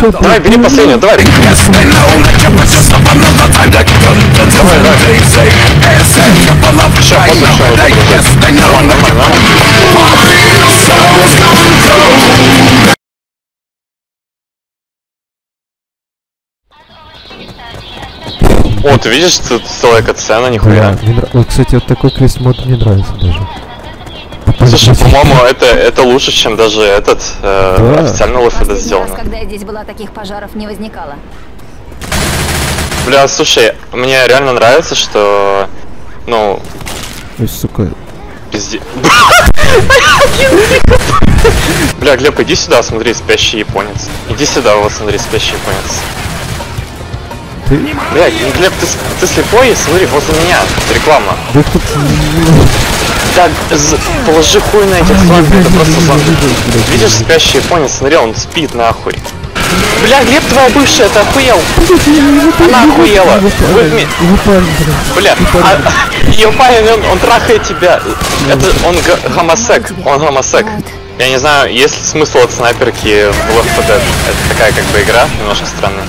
Давай, бери последнюю, давай. О, ты видишь, тут целая катсцена, нихуя. мне нрав- кстати, вот такой квест мод мне нравится даже. Слушай, по-моему, это, это лучше, чем даже этот э, Да. официальный лофт это Последний раз, сделано. когда я здесь была, таких пожаров не возникало. Бля, слушай, мне реально нравится, что, ну, Ой, сука. пизде... Бля, Глеб, иди сюда, смотри, спящий японец. Иди сюда, вот смотри, спящий японец. Ты? Бля, не, Глеб, ты, ты слепой? Смотри, возле меня, реклама. Да тут... Да, положи хуй на этих зомби, это просто зомби. Видишь, спящий японец, смотри, он спит нахуй. Бля, Глеб, твоя бывшая, ты охуел? Она охуела. Блин. Бля, а, ее парень, он, он трахает тебя. Это он гомосек, он гомосек. Я не знаю, есть ли смысл от снайперки в ЛФПД. Это такая как бы игра, немножко странная.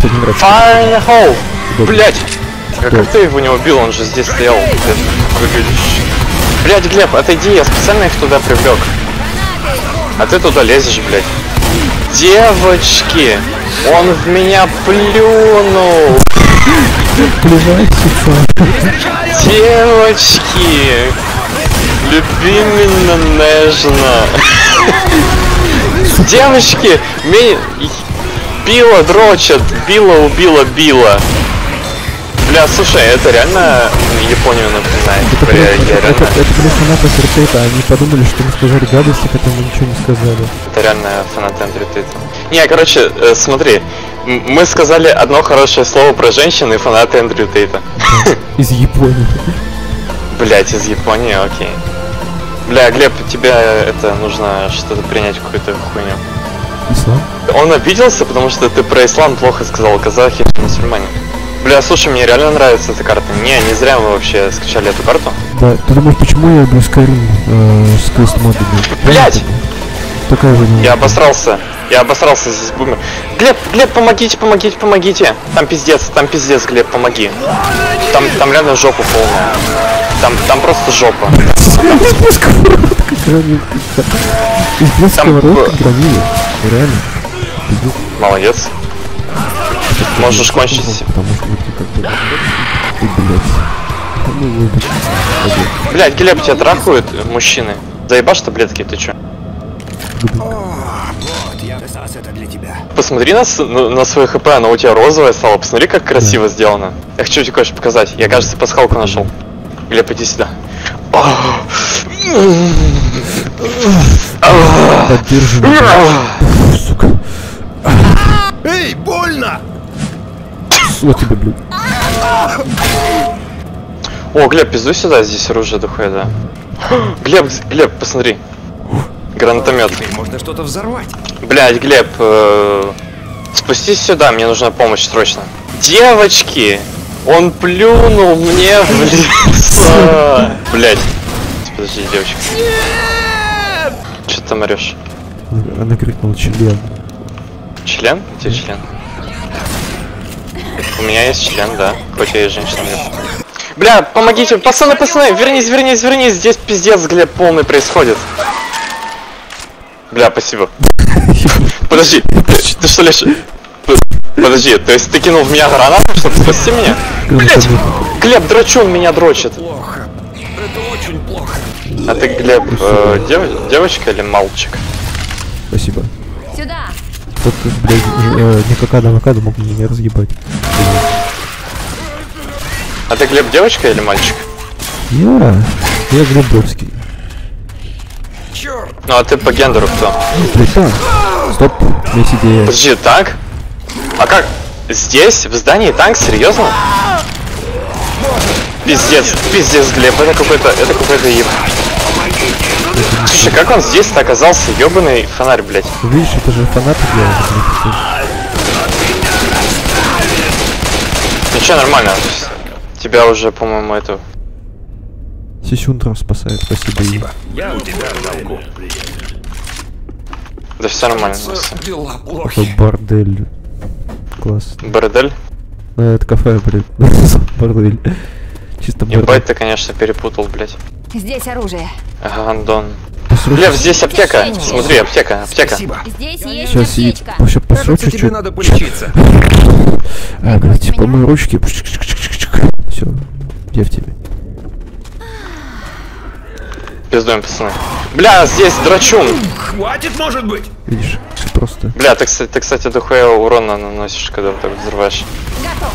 Ты, не нравится. Удобно. Блять! Как ты его не убил? Он же здесь стоял. Блять, Глеб, отойди, я специально их туда привлек. А ты туда лезешь, блять. Девочки! Он в меня плюнул! Плевать, Девочки! Любименно нежно. Девочки! Била дрочат, била убила била. Бля, слушай, это реально Японию напоминает. Это, Бля, блин, я это, реально... это, это, фанаты Сертейта, они подумали, что мы сказали гадости, хотя мы ничего не сказали. Это реально фанат Эндрю Тейта. Не, короче, э, смотри. Мы сказали одно хорошее слово про женщин и фанаты Эндрю Тейта. Из Японии. Блять, из Японии, окей. Бля, Глеб, тебе это нужно что-то принять какую-то хуйню. Ислам? Он обиделся, потому что ты про ислам плохо сказал, казахи, мусульмане. Бля, слушай, мне реально нравится эта карта. Не, не зря мы вообще скачали эту карту. Да, ты думаешь, почему я Skyrim э, с квест модами? Блядь! Такая же Я обосрался. Я обосрался здесь бумер. Глеб, Глеб, помогите, помогите, помогите. Там пиздец, там пиздец, Глеб, помоги. Там, там реально жопа полная. Там, там просто жопа. Из Там, сковородка э, громили. Реально. Пиздец. Молодец. Можешь кончить. Потому что ты как бы... Ты, блядь. Глеб, тебя трахают мужчины. Заебашь таблетки, ты чё? Посмотри на, на, на свое хп, оно у тебя розовое стало. Посмотри, как красиво сделано. Я хочу тебе кое-что показать. Я, кажется, пасхалку нашел. Глеб, иди сюда. Поддерживай. Вот тебе, блядь. О, Глеб, пиздуй сюда, здесь оружие дохуя, да. Глеб, Глеб, посмотри. Гранатомет. Можно что-то взорвать. Блять, Глеб, э, спустись сюда, мне нужна помощь срочно. Девочки, он плюнул мне в лицо. Блять. Подожди, девочка. Что ты там орешь? Она крикнула член. Член? Где член? У меня есть член, да. Хоть я и женщина. Глеб. Бля, помогите, пацаны, пацаны, вернись, вернись, вернись, здесь пиздец, Глеб, полный происходит. Бля, спасибо. Подожди, ты, что лишь... Подожди, то есть ты кинул в меня гранату, чтобы спасти меня? Блять, Глеб, дрочун меня дрочит. Плохо. Это очень плохо. А ты, Глеб, э, дев- девочка или мальчик? Спасибо. Сюда! Тот, блядь, э, не какада макада мог меня разъебать. А ты, Глеб, девочка или мальчик? Я... Я Глебовский. Черт! Ну а ты по гендеру кто? Блядь, а, Стоп, есть идея. Подожди, танк? А как? Здесь? В здании танк? Серьезно? Пиздец, пиздец, Глеб, это какой-то, это какой-то еб... Слушай, как он здесь-то оказался? Ёбаный фонарь, блядь. Видишь, это же делают. блядь, Ничего, нормально. Тебя уже, по-моему, это... это- Сисюнтра спасает, спасибо. ей. Я у тебя долгу. Да все нормально. Дела Это бордель. Класс. Бордель? Ну, это кафе, блядь. Бордель. Чисто бордель. Ебать, ты, конечно, перепутал, блядь. Здесь оружие. Гандон. Посрочь. Лев, здесь аптека. Смотри, аптека, аптека. Спасибо. Здесь есть Сейчас аптечка. Сейчас посрочь Кажется, тебе чуть. надо полечиться. А, блядь, Меня? помой ручки. Все. Я в тебе. Пиздуем, пацаны. Бля, здесь драчун. Хватит, может быть? Видишь? Просто. Бля, ты, кстати, ты, кстати, дохуя урона наносишь, когда вот так взрываешь. Готов.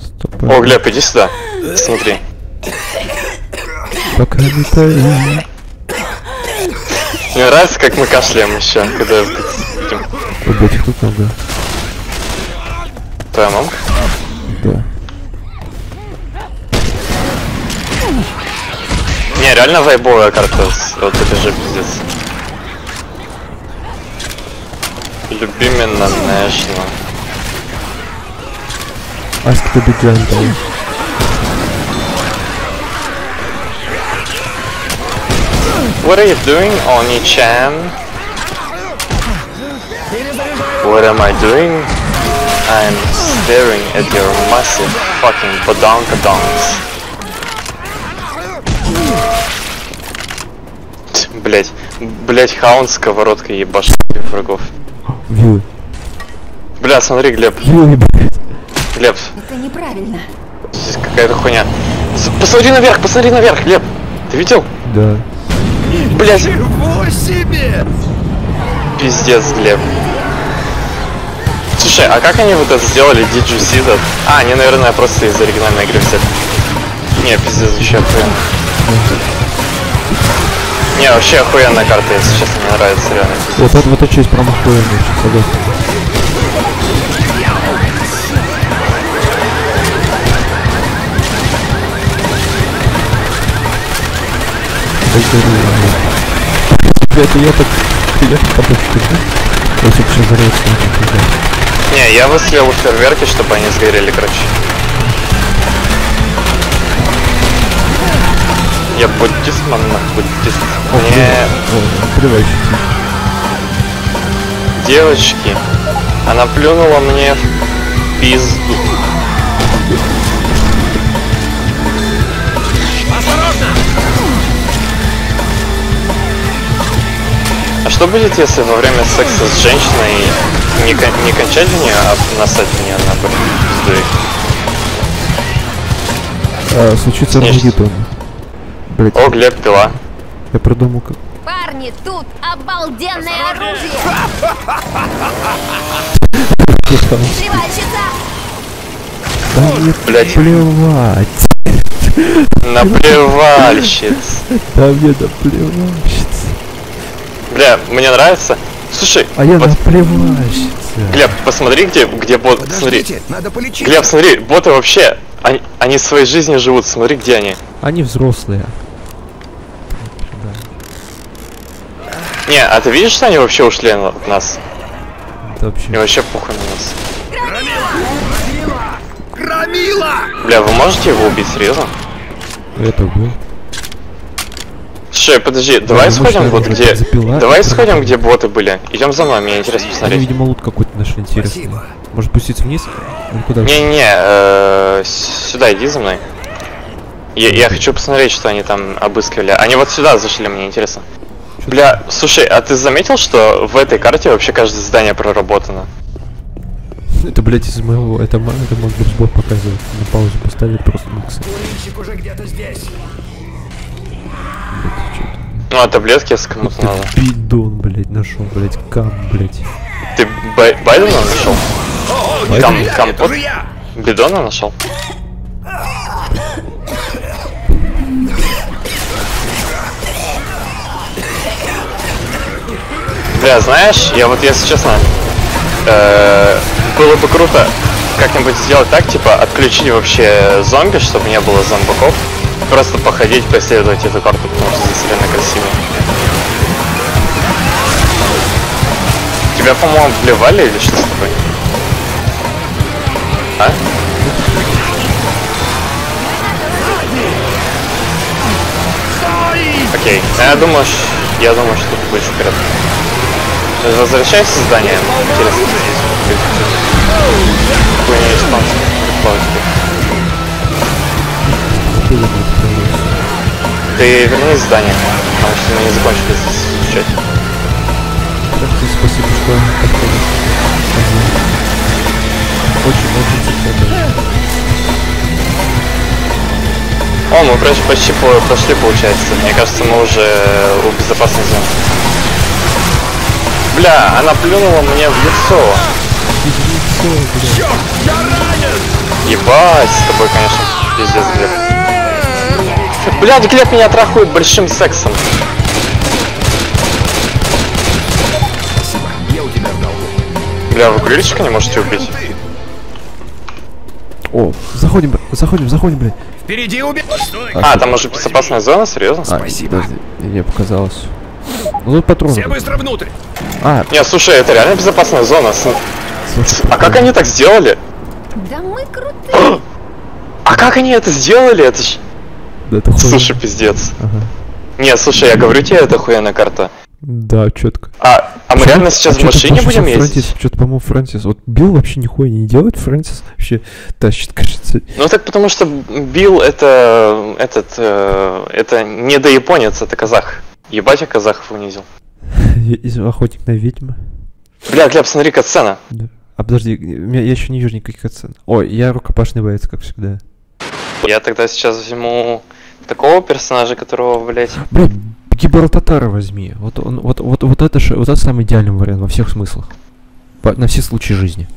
Стоп. О, Глеб, иди сюда. Смотри. Пока не таи. Мне нравится, как мы кашляем еще, когда вот этим- О, блядь, их тут много. твоя мамка. Да. Не, реально вайбовая карта. Вот это же пиздец. Любименно National. Ask the What are you doing, Oni-chan? What am I doing? I'm staring at your massive fucking badonkadonks. Блять, блять, хаун сковородкой ебашит врагов. Вилы. Бля, смотри, Глеб, блядь. Глеб, Это неправильно. здесь какая-то хуйня. Посмотри наверх, посмотри наверх, Глеб. Ты видел? Да. Блять, Чего себе! пиздец, Глеб. Слушай, а как они вот это сделали, see that? А, они, наверное, просто из оригинальной игры взяли. Не, пиздец, вообще охуенно. Не, вообще охуенная карта, если честно, мне нравится реально. пиздец. Вот это вот эта часть прям охуенная, согласен. Блядь, я так... Я так подошел. Если бы сейчас взорвется, то это пиздец. Не, я выстрелил фейерверки, чтобы они сгорели, короче. Я буддист, манна, буддист. Мне О, плевать. девочки, она плюнула мне в пизду. Что будет, если во время секса с женщиной не, кон- не кончать в нее, а насать в нее на пиздой? А, случится. Армагеддон. Блять, О, Глеб, пила. я придумал как... Парни, тут обалденное оружие. Взрывальщица. Да мне Блядь. плевать. Наплевальщиц. Да мне наплевальщица. Бля, мне нравится. Слушай, А я наплевальщица. Глеб, посмотри, где, где бот. Смотри. Подождите, надо полечить. Глеб, смотри, боты вообще, они, они своей жизнью живут, смотри, где они. Они взрослые. Не, а ты видишь, что они вообще ушли от нас? Это И вообще... вообще похуй на нас. Громила! Бля, вы можете его убить, серьезно? Это был. Слушай, подожди, давай ну, сходим вот где... запила? Давай сходим, где боты были. Идем за мной, мне интересно Они, посмотреть. видимо, лут какой-то нашли интересный. Спасибо. Может спуститься вниз? Не-не, э, сюда иди за мной. Я, я хочу посмотреть, что они там обыскивали. Они вот сюда зашли, мне интересно. Бля, слушай, а ты заметил, что в этой карте вообще каждое здание проработано? Это, блядь, из моего... Это, это Макбурсбот показывает. На паузу поставить просто буксы. Курильщик уже где-то здесь. Ну, а таблетки, если кому-то надо. Бидон, блядь, нашел, блядь, кам, блядь. Ты Бай- Байдена нашел? Кам- компот? я! Бидона нашел? Бля, знаешь, я вот если честно, э, было бы круто как-нибудь сделать так, типа отключить вообще зомби, чтобы не было зомбаков. Просто походить, поисследовать эту карту, потому что здесь реально красиво. Тебя, по-моему, плевали или что с тобой? А? Окей. Я думаю, я думаю, что ты будешь вперед. Возвращайся в здание. Интересно, здесь. Хуйня испанская. Ты не отправляешься. Ты вернись в здание, потому что мы не закончили изучать. Спасибо, что подходишь. Очень-очень секретно. О, мы почти, почти по- прошли, получается. Мне кажется, мы уже у безопасной зоны. Бля, она плюнула мне в лицо. Черт, я ранен! Ебать, с тобой, конечно, пиздец, Глеб. Блядь, Глеб меня трахует большим сексом. Спасибо, я у тебя в долгу. Бля, вы курильщика не можете убить? О, заходим, бля, заходим, заходим, блядь. Впереди убей! Стой! А, там уже безопасная зона, серьезно? А, Спасибо. подожди, мне показалось. Ну тут патроны. Все быстро внутрь! А, Не, слушай, это реально безопасная зона. С- слушай, А как они так сделали? Да мы крутые. А как они это сделали? Это ж... Да это хуй. Слушай, пиздец. Ага. Не, слушай, я говорю тебе, это охуенная карта. Да, четко. А, а мы реально сейчас в машине будем ездить? Что-то, по-моему, Фрэнсис. Вот Билл вообще нихуя не делает, Фрэнсис вообще тащит, кажется. Ну так потому что Билл это этот э, это не до японец, это казах. Ебать я казахов унизил. Из охотник на ведьмы. Бля, Глеб, смотри-ка сцена. Да. А подожди, я еще не вижу никаких оценок. Ой, я рукопашный боец, как всегда. Я тогда сейчас возьму такого персонажа, которого, блядь. Блин, Гибралтатара возьми. Вот, он, вот, вот, вот это же, вот это самый идеальный вариант во всех смыслах. По- на все случаи жизни.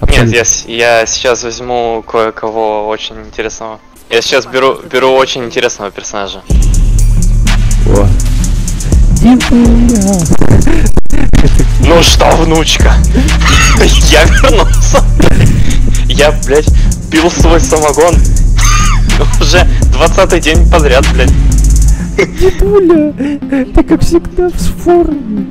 Нет, Абсолютно. я, с- я сейчас возьму кое-кого очень интересного. Я сейчас беру, беру очень интересного персонажа. О. Ну что, внучка? Я вернулся. Я, блядь, пил свой самогон. Уже 20 день подряд, блядь. Димуля, ты как всегда в форме.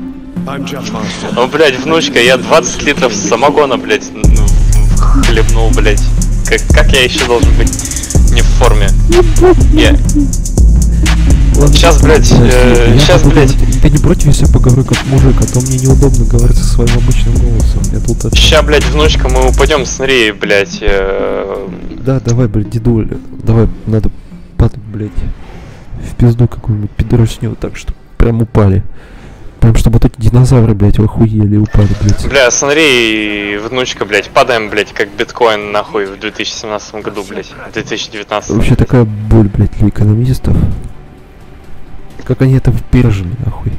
Ну, блядь, внучка, я 20 литров самогона, блядь, н- н- хлебнул, блядь. Как, как я еще должен быть не в форме? Я... Ладно, Щас, блядь, э, я щас, буду блядь. Ты не против, если я поговорю как мужик, а то мне неудобно говорить со своим обычным голосом. Я тут это... Ща, блядь, внучка, мы упадем, смотри, блядь. э, Да, давай, блядь, дедуля. Давай, надо падать, блядь, в пизду какую-нибудь пидоросню, так что прям упали. Прям чтобы вот эти динозавры, блядь, охуели и упали, блядь. Бля, смотри, внучка, блядь, падаем, блядь, как биткоин, нахуй, в 2017 году, блядь, в 2019. Вообще такая боль, блядь, для экономистов. Как они это пережили, нахуй.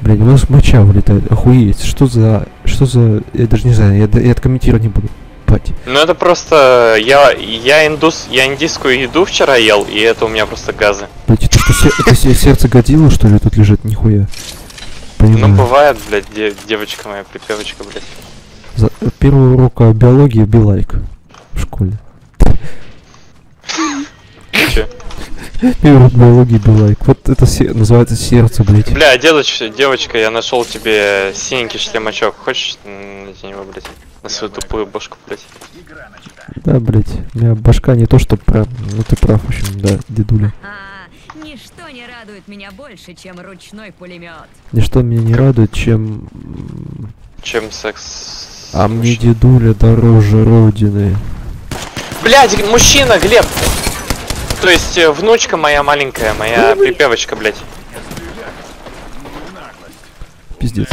Блядь, у нас моча вылетает, охуеть. Что за... Что за... Я даже не знаю, я, я это комментировать не буду. Пать. Ну это просто, я, я индус, я индийскую еду вчера ел, и это у меня просто газы. Блядь, это что, се- это се- сердце годило, что ли, тут лежит? Нихуя. Понимаю. Ну бывает, блядь, де- девочка моя, припевочка, блядь. За первого урока биологии билайк в школе. Че? Урок биологии билайк. Вот это се- называется сердце, блядь. Бля, дедоч, девочка, я нашел тебе синенький шлемачок. Хочешь надень его, блядь? На свою тупую башку, блядь. Да, блядь. У меня башка не то, что прям... Ну ты прав, в общем, да, дедуля. А, ничто не радует меня больше, чем ручной пулемет. Ничто меня не радует, чем... Чем секс? А мне дедуля дороже родины. Блядь, мужчина, Глеб! То есть, э, внучка моя маленькая, моя припевочка, блядь. Пиздец.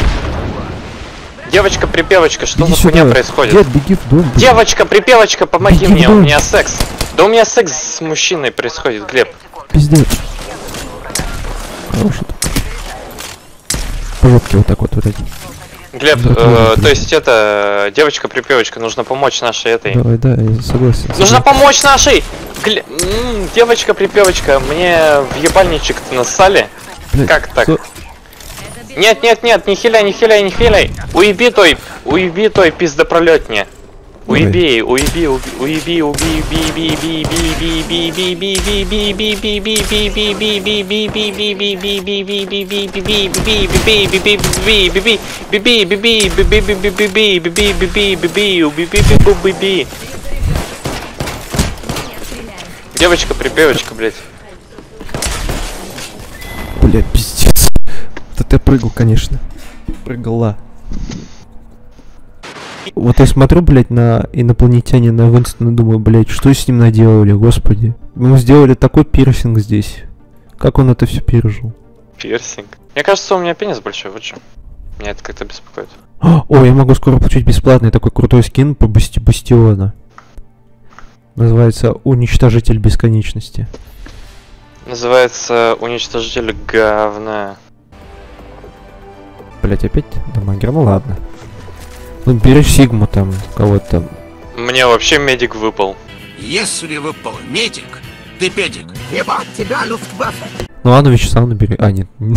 Девочка, припевочка, что Иди за хуйня сюда. происходит? Дед, беги в дом. Девочка, припевочка, помоги Беги мне, у меня секс. Да у меня секс с мужчиной происходит, Глеб. Пиздец. Хороший. По вот так вот, вот эти. Глеб, Да, э, то есть это, девочка, припевочка, нужно помочь нашей этой. Давай, да, я согласен. Нужно помочь нашей! Гле- м, девочка, припевочка, мне в ебальничек нассали. Блядь, Как так? кто- Нет, нет, нет, не хиляй, не хиляй, не хиляй. Уеби той, уеби той пиздопролетне. Уеби, уеби, уеби, уеби, уеби, уеби, Девочка, припевочка, блядь. Бля, пиздец. Да ты прыгал, конечно. Прыгала. Вот я смотрю, блядь, на инопланетянина Винстона, думаю, блядь, что с ним наделали, господи. Ему сделали такой пирсинг здесь. Как он это все пережил? Пирсинг. Мне кажется, у меня пенис большой, вот что. Меня это как-то беспокоит. О, я могу скоро получить бесплатный такой крутой скин по басти Бастиона. Называется Уничтожитель Бесконечности. Называется уничтожитель говна. Блять, опять дамагер? Ну ладно. Ну берешь Сигму там, кого-то там. Мне вообще медик выпал. Если выпал медик, ты педик. Ебать тебя, Люфтваффе. Ну ладно, Вячеслав набери. А, нет.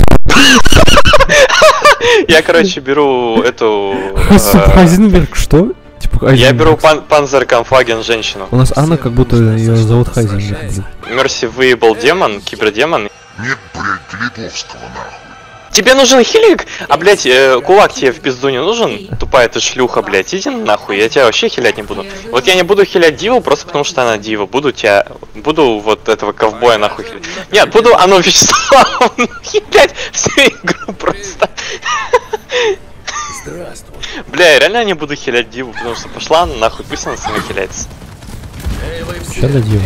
Я, короче, беру эту... э, Хайзенберг, что? Типа Я беру пан Панзеркамфаген женщину. У нас Анна как будто ее зовут Хайзенберг. Мерси выебал демон, кибердемон. Нет, блядь, Глебовского нахуй. Тебе нужен хилик? А, блядь, э, кулак тебе в пизду не нужен? Тупая ты шлюха, блядь, иди нахуй, я тебя вообще хилять не буду. Вот я не буду хилять Диву, просто потому что она Дива. Буду тебя, буду вот этого ковбоя нахуй хилять. Нет, буду оно Вячеславовну хилять всю игру просто. Здравствуй. Бля, я реально не буду хилять Диву, потому что пошла она нахуй, пусть она сама хиляется. Ща дадим.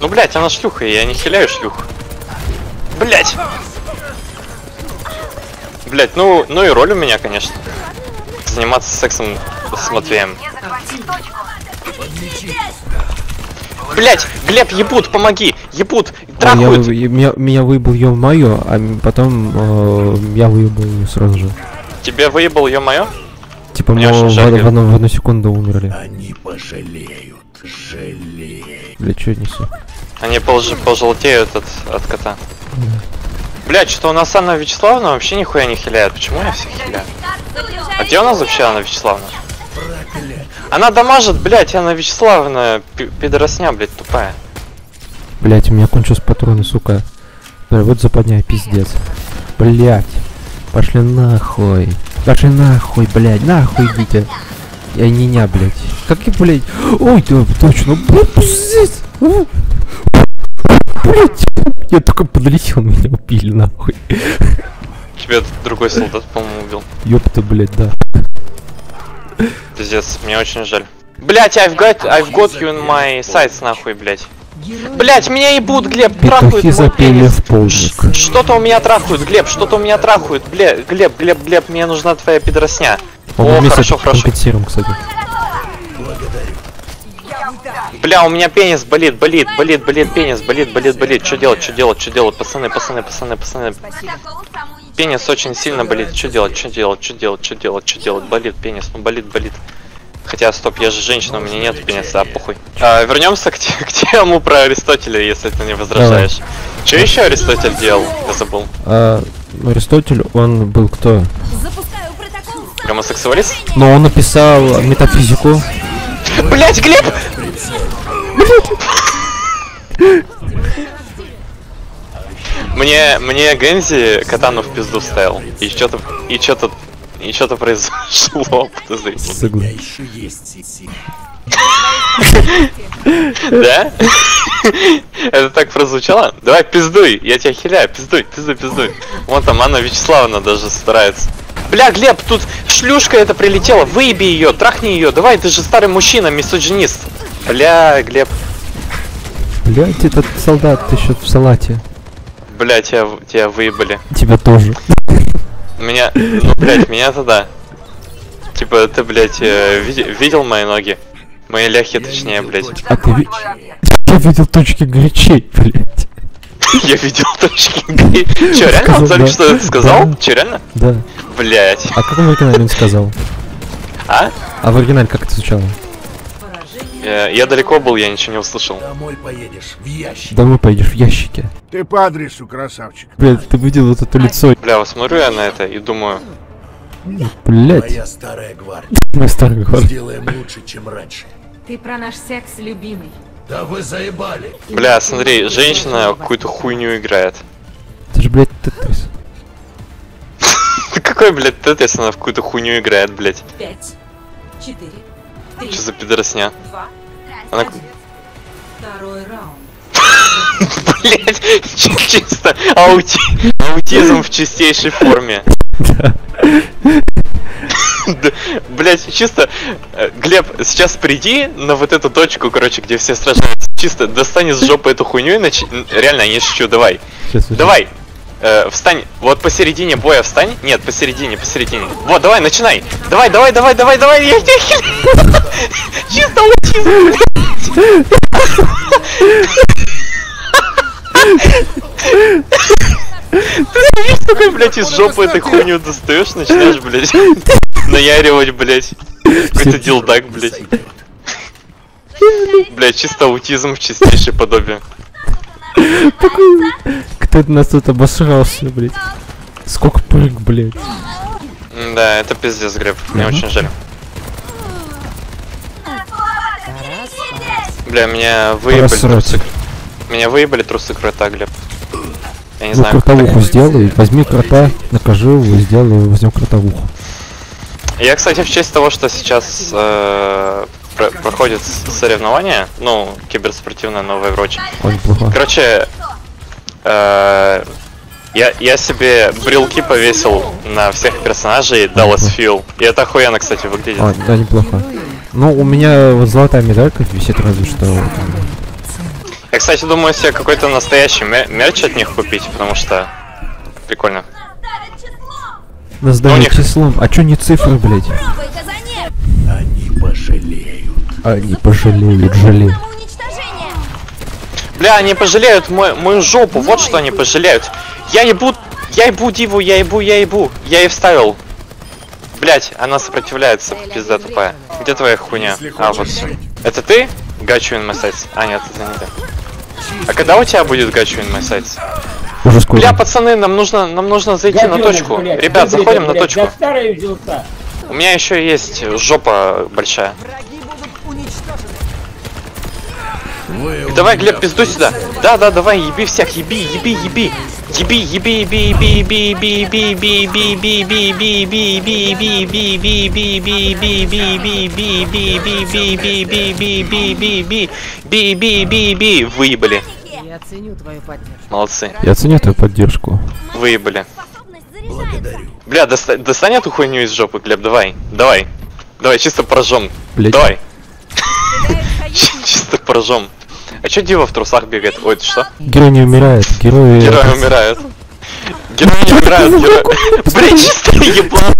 Ну, блядь, она шлюха, я не хиляю шлюх. Блядь! Блядь, ну, ну и роль у меня, конечно. Заниматься сексом с Матвеем. Блять, Глеб, ебут, помоги! Ебут, А, я трахают! вы- меня, меня выебал ее мое, а потом э, я выебал ее сразу же. Тебе выебал, ё-моё? Типа Мне мы в, жаль, в одну, в одну секунду умерли. Они пожалеют. Жалеют. Бля, что несу? Они полж- пожелтеют от, от кота. Блять, что у нас Анна Вячеславовна вообще нихуя не хиляет. Почему я всех хиляю? А где у нас вообще Анна Вячеславовна? Она дамажит, блять, Анна Вячеславовна, пи- пидоросня, блять, тупая. Блять, у меня кончились патроны, сука. Бля, вот западня, пиздец. Блять. Пошли нахуй. Пошли нахуй, блять, нахуй идите. Я не ня, блять. Как я, блять? Ой, да, точно. Блядь, пиздец. Я только подлетел, меня убили, нахуй. Тебя другой солдат, по-моему, убил. Ёпта, блять, да. Пиздец, мне очень жаль. Блять, I've got, I've got you in my sights, нахуй, блять. Блять, меня ебут, Глеб, трахают мой запели пенис. в полдник. Ш- Что-то у меня трахают, Глеб, что-то у меня трахают. Бля, Глеб, Глеб, Глеб, мне нужна твоя пидоросня. Он О, хорошо, хорошо. компенсируем, кстати. Бля, у меня пенис болит, болит, болит, болит, пенис, болит, болит, болит. Что делать, что делать, что делать, пацаны, пацаны, пацаны, пацаны. Пенис очень сильно болит. Что делать, что делать, что делать, что делать, что делать, болит пенис, ну болит, болит. Хотя, стоп, я же женщина, у меня нет пениса, а похуй. А, вернемся к, те- к тему про Аристотеля, если ты не возражаешь. Что еще Аристотель делал? Я забыл. А, Аристотель, он был кто? Запускаю протокол. Гомосексуалист? Но он написал метафизику. Блять, Глеб! Мне, мне Гензи катану в пизду вставил. И что-то, и что-то, и что-то произошло, подозрительно. Согласен. Еще есть си- Да? Это так прозвучало? Давай пиздуй, я тебя хиляю, пиздуй, пиздуй, пиздуй. Вон там Анна Вячеславовна даже старается. Бля, Глеб, тут шлюшка эта прилетела, выеби ее, трахни ее, давай, ты же старый мужчина, мисоджинист. Бля, Глеб, Блять, этот солдат еще в салате. бля, тебя, в- тебя выебали. Тебя тоже. Меня, ну, блядь, меня-то да. Типа, ты, блядь, э, види- видел мои ноги? Мои ляхи, точнее, блядь. А ты Я видел точки горячей, блять. Я видел точки Г. Че, реально Сказал, он только что это сказал? Че, реально? Да. Блять. А как он в оригинале сказал? А? А в оригинале как это звучало? Э, Я далеко был, я ничего не услышал. Домой поедешь в ящик. Домой пойдешь в ящике. Ты по адресу, красавчик. Блять, ты видел вот это лицо? Бля, вот смотрю я на это и думаю, Блять, Моя старая гвардия. мой старый город. Сделаем лучше, чем раньше. Ты про наш секс, любимый. Да вы заебали. бля, смотри, женщина какую-то хуйню играет. Это же, блядь, Тетрис. Какой, блядь, тетрис она в какую-то хуйню играет, блядь? Пять, четыре, три, Что за пидоросня? два, Она... Второй раунд. Блять, чисто аути... аутизм в чистейшей форме. Блять, чисто, э, Глеб, сейчас приди на вот эту точку, короче, где все сражаются. Чисто достань из жопы эту хуйню и начи... Реально, я не шучу, давай. Сейчас, сейчас. Давай, э, встань, вот посередине боя встань. Нет, посередине, посередине. Вот, давай, начинай. Давай, давай, давай, давай, давай, я тебя хилю. Чисто аутизм, Ты видишь, такой, блядь, из жопы этой хуйню достаешь, начинаешь, блядь, наяривать, блядь. Какой-то дилдак, блядь. Блядь, чисто аутизм в чистейшей подобие. Кто это нас тут обосрался, блядь? Сколько прыг, блядь? Да, это пиздец, Греб. Мне очень жаль. Бля, меня выебали Просрать. трусы. Меня выебали трусы крота, Глеб. Я не Ну, знаю. как кротовуху так. сделай, возьми крота, накажи его, сделай, возьмем кротовуху. Я, кстати, в честь того, что сейчас э, про- проходит соревнование, ну, киберспортивное новое в Рочи. Ой, неплохо. Короче, э, я, я себе брелки повесил на всех персонажей Dallas Fuel. И это охуенно, кстати, выглядит. А, да, неплохо. Ну, у меня вот золотая медалька висит разве что. Я, кстати, думаю себе какой-то настоящий мер- мерч от них купить, потому что прикольно. Наздание Ну, у них- числом. А чё не цифры, блядь? Они пожалеют. Они пожалеют, жалеют. Бля, они пожалеют мой, мою жопу, вот что они пожалеют. Я ебу, я ебу Диву, я ебу, я ебу. Я ей вставил. Блять, она сопротивляется, пизда тупая. Где твоя хуйня? А, вот всё. Это ты? Гачу in my sights. А, нет, это не ты. А когда у тебя будет гачу in my sights? Уже скоро. Бля, пацаны, нам нужно, нам нужно зайти на точку. Ребят, заходим на точку. У меня еще есть жопа большая. Давай, Глеб, пизду сюда. Да, да, давай, еби всех, еби, еби, еби. Еби, еби, еби, еби, еби, еби, еби, еби, еби, еби, еби, еби, Выебали. Я ценю твою поддержку. Молодцы. Я ценю твою поддержку. Выебали. благодарю. Бля, доста- достань эту хуйню из жопы, Глеб, давай. Давай. Давай, чисто прожжем. Блядь. Давай. Чисто прожжем. А чё Дива в трусах бегает? Ой, ты что? Герой не умирает, герои... Герои умирают. Герои не умирают, герои... Бля, чисто еблан.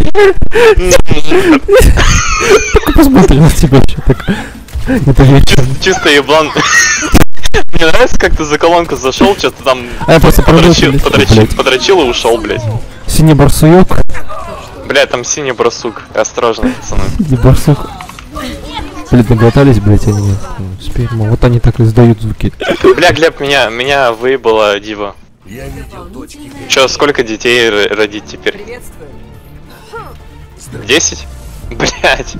Посмотри на тебя, что так... Это вечер. Чисто еблан. Мне нравится, как ты за колонку зашел, что-то там А я просто подрочил, подрочил, подрочил и ушел, блядь. Синий барсуёк. Бля, там синий барсук. Осторожно, пацаны. Синий барсук. Блин, наглотались, блядь, они. ну, Сперма. Вот они так издают звуки. Бля, Глеб, меня, меня выебала Дива. Я видел точки. Чё, сколько детей родить теперь? Десять? Блять.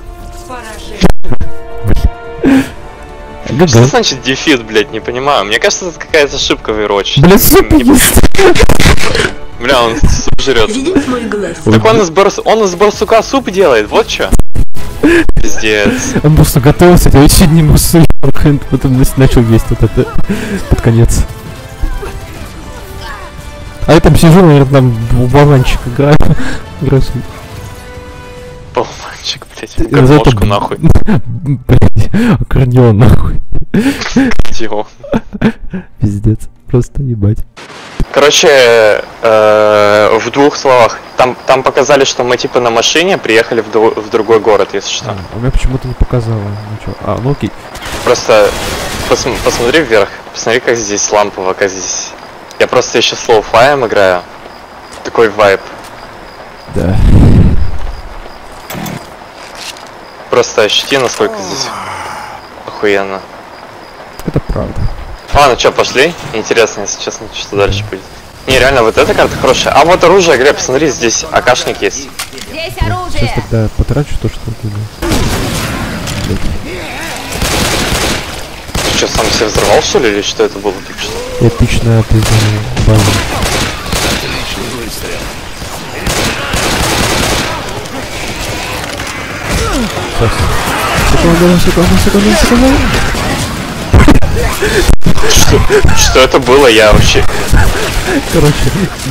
Что Га-га. значит дефит, блять, не понимаю. Мне кажется, это какая-то ошибка в Overwatch. Блядь, Не- ест. Бля, он суп жрет. Так он из, барс... он из барсука суп делает, вот чё. Пиздец. Он просто готовился, а синий барсуёк. Потом нас- начал есть вот это под конец. А я там сижу, наверное, там в баланчик играю. С- Болванчик, блять. Как ложку нахуй. Блядь, аккордеон нахуй. Его. Пиздец. Просто ебать. Короче, э, в двух словах. Там, там показали, что мы типа на машине приехали в, дру- в другой город, если что. А, у меня почему-то не показало. Ну чё, а, ну окей. Просто посм- посмотри вверх. Посмотри, как здесь лампово, как здесь. Я просто еще с lo-fi ем играю. Такой вайб. Да. Просто ощути, насколько здесь охуенно. Правда. Ладно, что, пошли? Интересно, если честно, что дальше будет. Не, реально, вот эта карта хорошая. А вот оружие, Глеб, посмотри, здесь акашник есть. Здесь Сейчас оружие! тогда потрачу то, что ты... Ты что, сам себя взорвал, что ли, или что это было только что? Эпичная признание базы. Сейчас. Секунду, секунду, секунду, секунду. Что, что это было? Я вообще... Короче,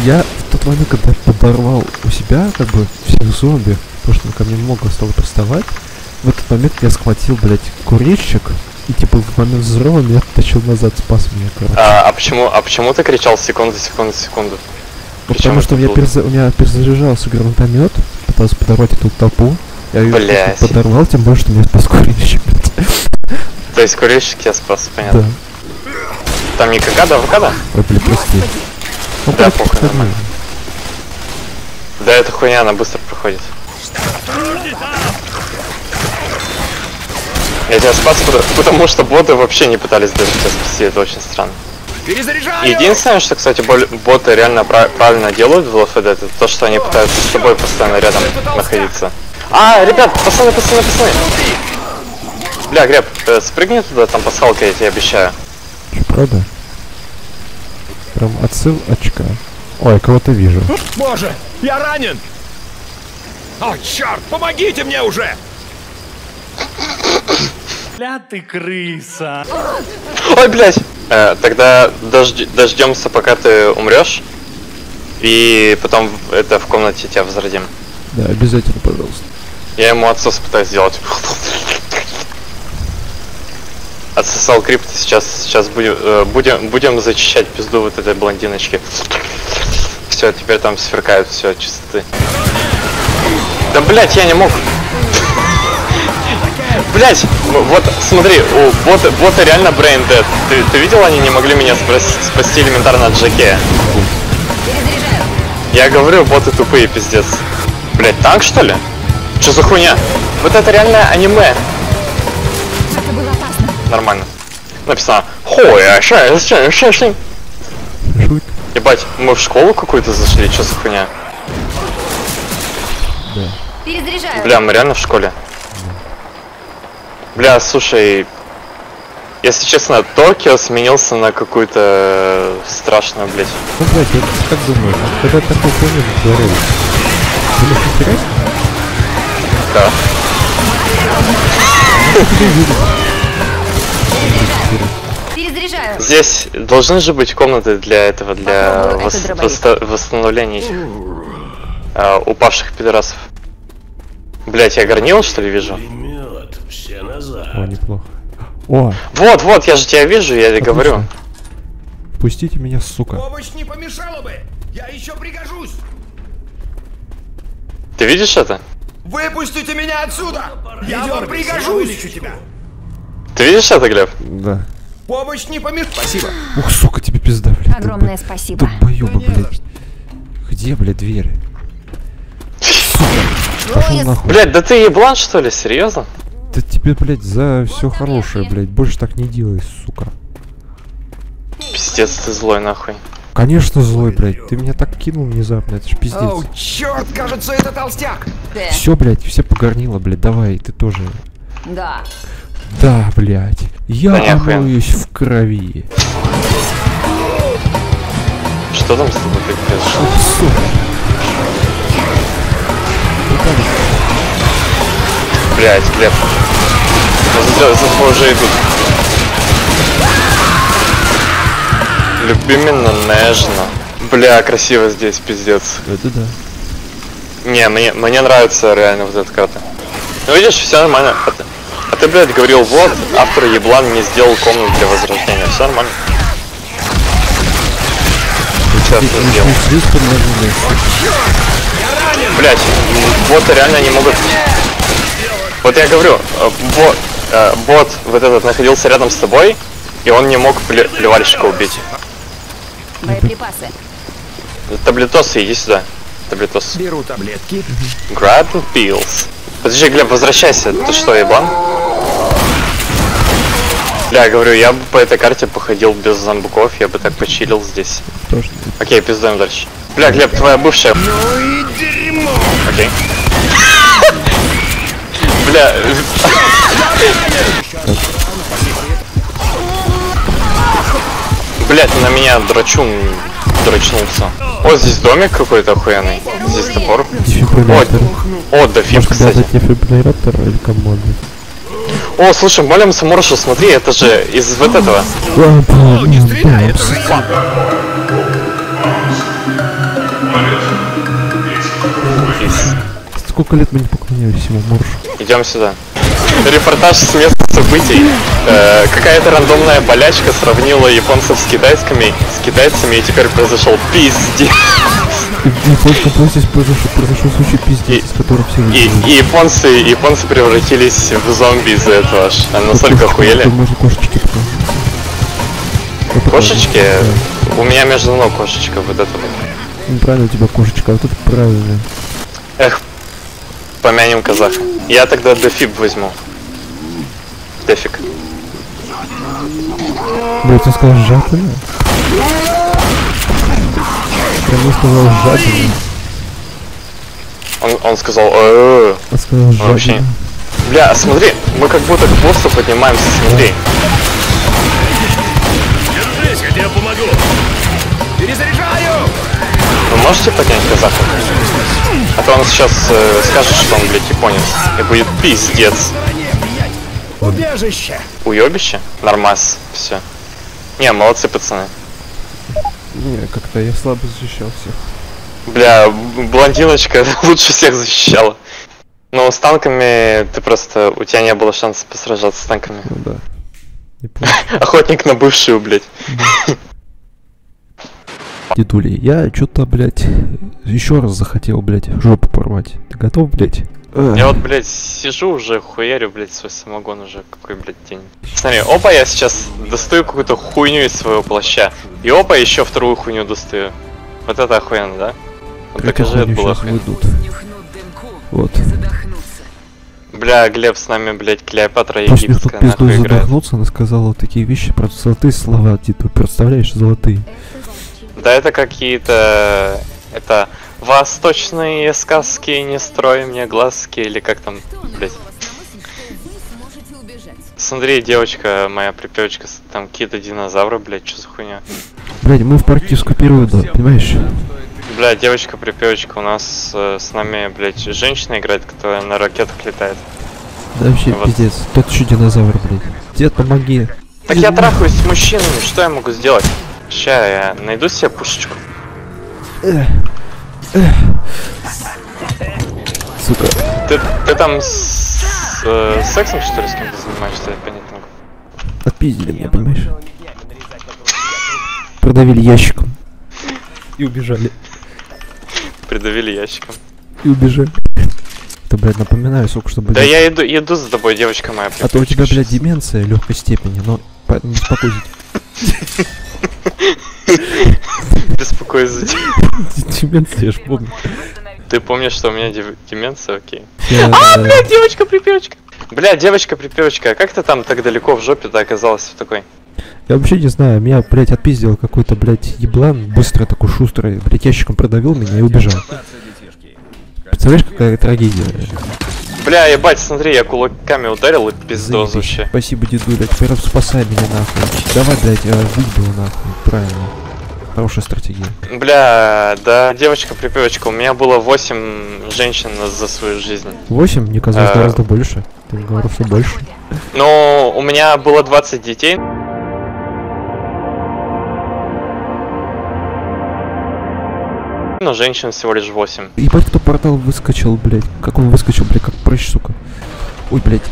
я в тот момент, когда подорвал у себя, как бы, всех зомби, потому что ко мне много стало приставать, в этот момент я схватил, блядь, курильщик, и типа в момент взрыва меня оттащил назад, спас меня, короче. А, а почему, а почему ты кричал секунду, секунду, секунду? Ну, потому что у меня, было? переза- у меня перезаряжался гранатомет, пытался подорвать эту толпу. Я просто подорвал, тем более, что меня спас курильщик. То есть курильщик я спас, понятно. Да. Там не какада, а авокадо? Ой, блин, прости. Ну, Да, похуй, нормально. Да, эта хуйня, она быстро проходит. Я тебя спас, потому- что боты вообще не пытались даже тебя спасти, это очень странно. Перезаряжаю! Единственное, что, кстати, боты реально прав- правильно делают в ЛФД, это то, что они пытаются с тобой постоянно рядом находиться. А, ребят, пацаны, пацаны, пацаны! Бля, Греб, э, спрыгни туда, там пасхалка, я тебе обещаю. Чё, правда? Прям отсыл очка. Ой, кого-то вижу. Боже, я ранен! О, черт, помогите мне уже! Ля ты крыса. Ой, блядь! Э, тогда дожд- дождемся, пока ты умрешь. И потом это в комнате тебя возродим. Да, обязательно, пожалуйста. Я ему отсос пытаюсь сделать. Отсосал крипт, сейчас, сейчас будем, э, будем, будем зачищать пизду вот этой блондиночки. Все, теперь там сверкают все чистоты. Да блять, я не мог. Блять, вот смотри, у бота, бота реально brain dead. Ты, ты видел, они не могли меня спас- спасти элементарно от Джеке. Я говорю, боты тупые, пиздец. Блять, танк что ли? Что за хуйня? Вот это реально аниме. Нормально. Написано Хуя, ша, ша, ша, ша. Шашлык. Ебать, мы в школу какую-то зашли, что за хуйня? Перезаряжаю. Бля, мы реально в школе. Бля, слушай, если честно, Токио сменился на какую-то э, страшную, блядь. Ну, блядь, я как думаю, а когда такой хуйню говорили? Тебе интересно? Да. Перезаряжаю. Здесь должны же быть комнаты для этого, для вос- дробовик. восста- восстановления этих э, упавших пидорасов. Блять, я горнил, что ли, вижу? О, неплохо. О, Вот, вот, я же тебя вижу, я тебе говорю. Пустите меня, сука. Помощь не помешала бы! Я еще пригожусь! Ты видишь это? Выпустите меня отсюда! Я вам пригожусь! тебя! Ты видишь это, Глеб? Да. Помощь не помешала! Спасибо! Ух, сука, тебе пизда, блядь. Огромное спасибо. Долбоёба, блядь. Где, блядь, двери? Сука. Блять, да ты еблан, что ли? Серьезно? Да тебе, блядь, за все хорошее, блядь. Больше так не делай, сука. Пиздец, ты злой нахуй. Конечно, злой, блядь. Ты меня так кинул внезапно, это ж пиздец. Оу, черт, кажется, это толстяк! Все, блядь, все погорнило, блядь, давай, ты тоже. Да. Да, блядь. Я Да омоюсь в крови. Что там с тобой произошло? Ох, сука. Блять, Глеб. За, уже идут. Любименно, нежно. Бля, красиво здесь, пиздец. Это да. Не, мне, мне нравится реально вот эта карта. Ну видишь, все нормально. Ты, а ты, блядь, говорил, вот, автор еблан не сделал комнату для возрождения. Все нормально. Сейчас сделал. Блять, боты реально не могут... Вот я говорю, э, бот, э, бот вот этот находился рядом с тобой, и он не мог пле- плевальщика убить. Боеприпасы. Таблетосы, иди сюда. Таблетос. Беру таблетки. Grab pills. Подожди, Глеб, возвращайся. Ты что, ебан? Бля, говорю, я бы по этой карте походил без зомбуков, я бы так почилил здесь. Тоже. Окей, пиздуем дальше. Бля, Глеб, твоя бывшая. Ну и дерьмо! Окей. Бля, Блять, на меня драчун драчнулся. О, здесь домик какой-то охуенный. Здесь топор. Дефибриллятор. О, дофиг, Может, тебе кстати. дефибриллятор или команду? О, слушай, молимся Моршу, смотри, это же из вот этого. О, не стреляй, Сколько лет мы не поклонялись ему, Морж? Идем сюда. Репортаж с места событий. Э, какая-то рандомная болячка сравнила японцев с китайскими, с китайцами, и теперь произошел пиздец. В японском поезде произошел, произошел случай пиздец, из которого все И, и японцы, японцы превратились в зомби из-за этого аж. Они настолько охуели. Можно кошечки. Кошечки? У меня между ног кошечка вот это вот. Ну, правильно у тебя кошечка, а вот это правильно. Эх, помянем казаха. Я тогда дефиб возьму. Дефик. Блять, он сказал жадно. Прямо он сказал жадно. Он, он сказал, «Э-э-э». Он сказал жадно. Вообще. Бля, смотри, мы как будто к боссу поднимаемся, смотри. Вы можете поднять казаха? А то он сейчас э, скажет, что он, блядь, японец. И будет пиздец. Убежище! Уебище? Нормас. Все. Не, молодцы, пацаны. Не, как-то я слабо защищал всех. Бля, блондиночка лучше всех защищала. Но с танками ты просто... У тебя не было шанса посражаться с танками. Ну да. Охотник на бывшую, блядь. Дедули, я что-то, блядь, еще раз захотел, блядь, жопу порвать. Ты готов, блядь? Я вот, блядь, сижу уже, хуярю, блядь, свой самогон уже какой, блядь, день. Смотри, опа, я сейчас достаю какую-то хуйню из своего плаща. И опа, еще вторую хуйню достаю. Вот это охуенно, да? Вот докажи, это было охуенно. выйдут. Вот. Бля, Глеб, с нами, блядь, Клеопатра Пусть тут египетская пизду нахуй играет. задохнуться, она сказала вот такие вещи про золотые слова, типа, представляешь, золотые. Да это какие-то... Это восточные сказки, не строй мне глазки, или как там, блядь. Смотри, девочка, моя припевочка, там какие-то динозавры, блядь, что за хуйня? Блядь, мы в парке период, да, понимаешь? Бля, девочка припевочка, у нас э, с нами, блядь, женщина играет, которая на ракетах летает. Да вообще Вот. пиздец. Тот еще динозавр, блядь. Дед, помоги. Так я трахаюсь с мужчинами, что я могу сделать? Ща я найду себе пушечку. Сука. Ты, ты там с э, сексом что ли с кем-то занимаешься, я понять могу. Отпиздили меня, понимаешь? Продавили ящиком. И убежали. Придавили ящиком. И убежали. Это, блядь, напоминаю, сука, чтобы... Да я иду, иду за тобой, девочка моя. А то у тебя, блядь, деменция легкой степени, но поэтому не беспокойся. Беспокоюсь за тебя. Деменция, я ж помню. Ты помнишь, что у меня деменция, окей. А, Бля, девочка припевочка. Бля, девочка припевочка, а как ты там так далеко в жопе-то оказалась в такой? Я вообще не знаю, меня, блядь, отпиздил какой-то, блядь, еблан, быстро такой шустрый, блядь, ящиком продавил меня и убежал. Представляешь, какая трагедия? Бля, ебать, смотри, я кулаками ударил и пиздос Заебись. вообще. Спасибо, дедуля, теперь спасай меня нахуй. Давай, блядь, э, выебал нахуй, правильно. Хорошая стратегия. Бля, да, девочка припевочка, у меня было 8 женщин за свою жизнь. Восемь, мне казалось, А. гораздо больше. Ты говорил, что больше. Но у меня было 20 детей. Но женщин всего лишь 8. Ебать, кто портал выскочил, блядь. Как он выскочил, блядь, как прыщ, сука. Ой, блядь.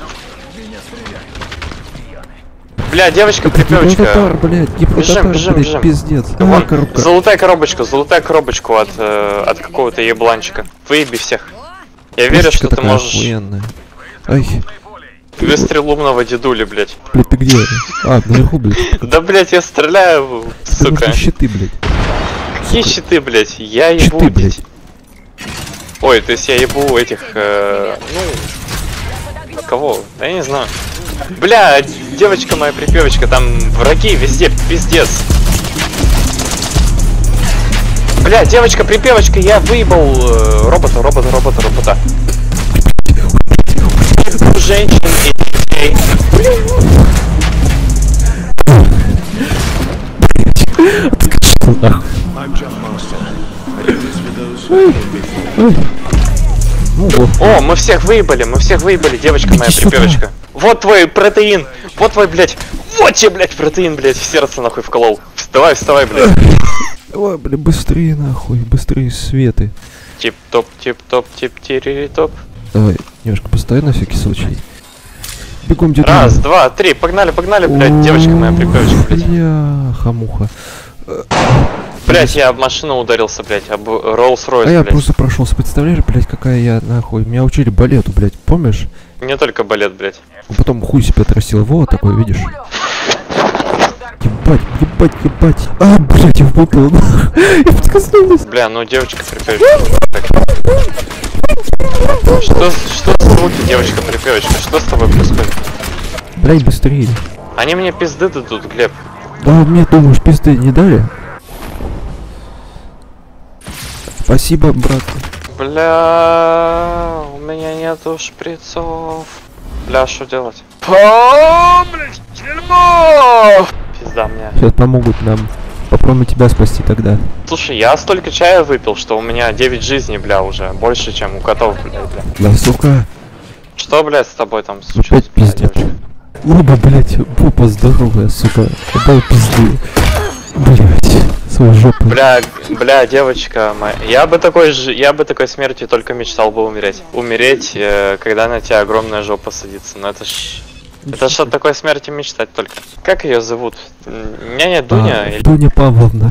Бля, девочка припевочка. Гибралтар, блядь, Гибралтар, бежим, блядь, бежим. пиздец. Вон, А, коробка. золотая коробочка, золотая коробочку от, э, от какого-то ебланчика. Выеби всех. Я верю, что ты можешь. охуенная. Ай, Выстрел умного дедули, блядь. блядь, ты где? А, наверху, блядь. Да, блядь, я стреляю, сука. нужны щиты, блядь. Какие щиты, блядь? Я ебу. Блядь. Ой, то есть я ебу этих, э, ну, кого? Да я не знаю. Бля, девочка моя припевочка, там враги везде, пиздец. Бля, девочка припевочка, я выебал э, робота, робота, робота, робота. Женщин и детей. О, мы всех выебали, мы всех выебали, девочка моя припевочка. Вот твой протеин! Вот твой, блядь! Вот тебе, блядь, протеин, блядь, в сердце нахуй вколол. Вставай, вставай, блядь. Давай, бля, быстрее нахуй, быстрее светы. Тип-топ, тип-топ, тип-тири-топ. Давай, немножко постой на всякий случай. Бегом, дед. Раз, два, три, погнали, погнали, блядь, девочка моя прикольчик, блядь. Бля, хамуха. Блядь, я об машину ударился, блядь, об Rolls-Royce, А я блядь. просто прошелся, представляешь, блядь, какая я нахуй. Меня учили балету, блядь, помнишь? Не только балет, блядь. А потом хуй себе отрастил. Вот такой, видишь? Ебать, ебать, ебать. А, блядь, я впутал. Я подкоснулась. Бля, ну девочка припевочка. Что, что за звуки, девочка припевочка? Что с тобой происходит? Блядь, быстрее. Они мне пизды дадут, Глеб. Да мне, думаешь, пизды не дали? Спасибо, брат. Бля, у меня нету шприцов. Бля, что делать? О, блядь, дерьмо! Пизда мне. Сейчас помогут нам. Попробуем тебя спасти тогда. Слушай, я столько чая выпил, что у меня 9 жизней, бля, уже. Больше, чем у котов, бля, бля. Да, сука. Что, блядь, с тобой там случилось? Опять пиздец. Оба, блядь, попа здоровая, сука. Отдай пизды. Блядь, свою жопу. Бля, бля, девочка моя. Я бы такой же, я бы такой смертью только мечтал бы умереть. Умереть, э, когда на тебя огромная жопа садится. Ну это ж. Это ж от такой смерти мечтать только. Как ее зовут? Няня Дуня? А, или- Дуня Павловна.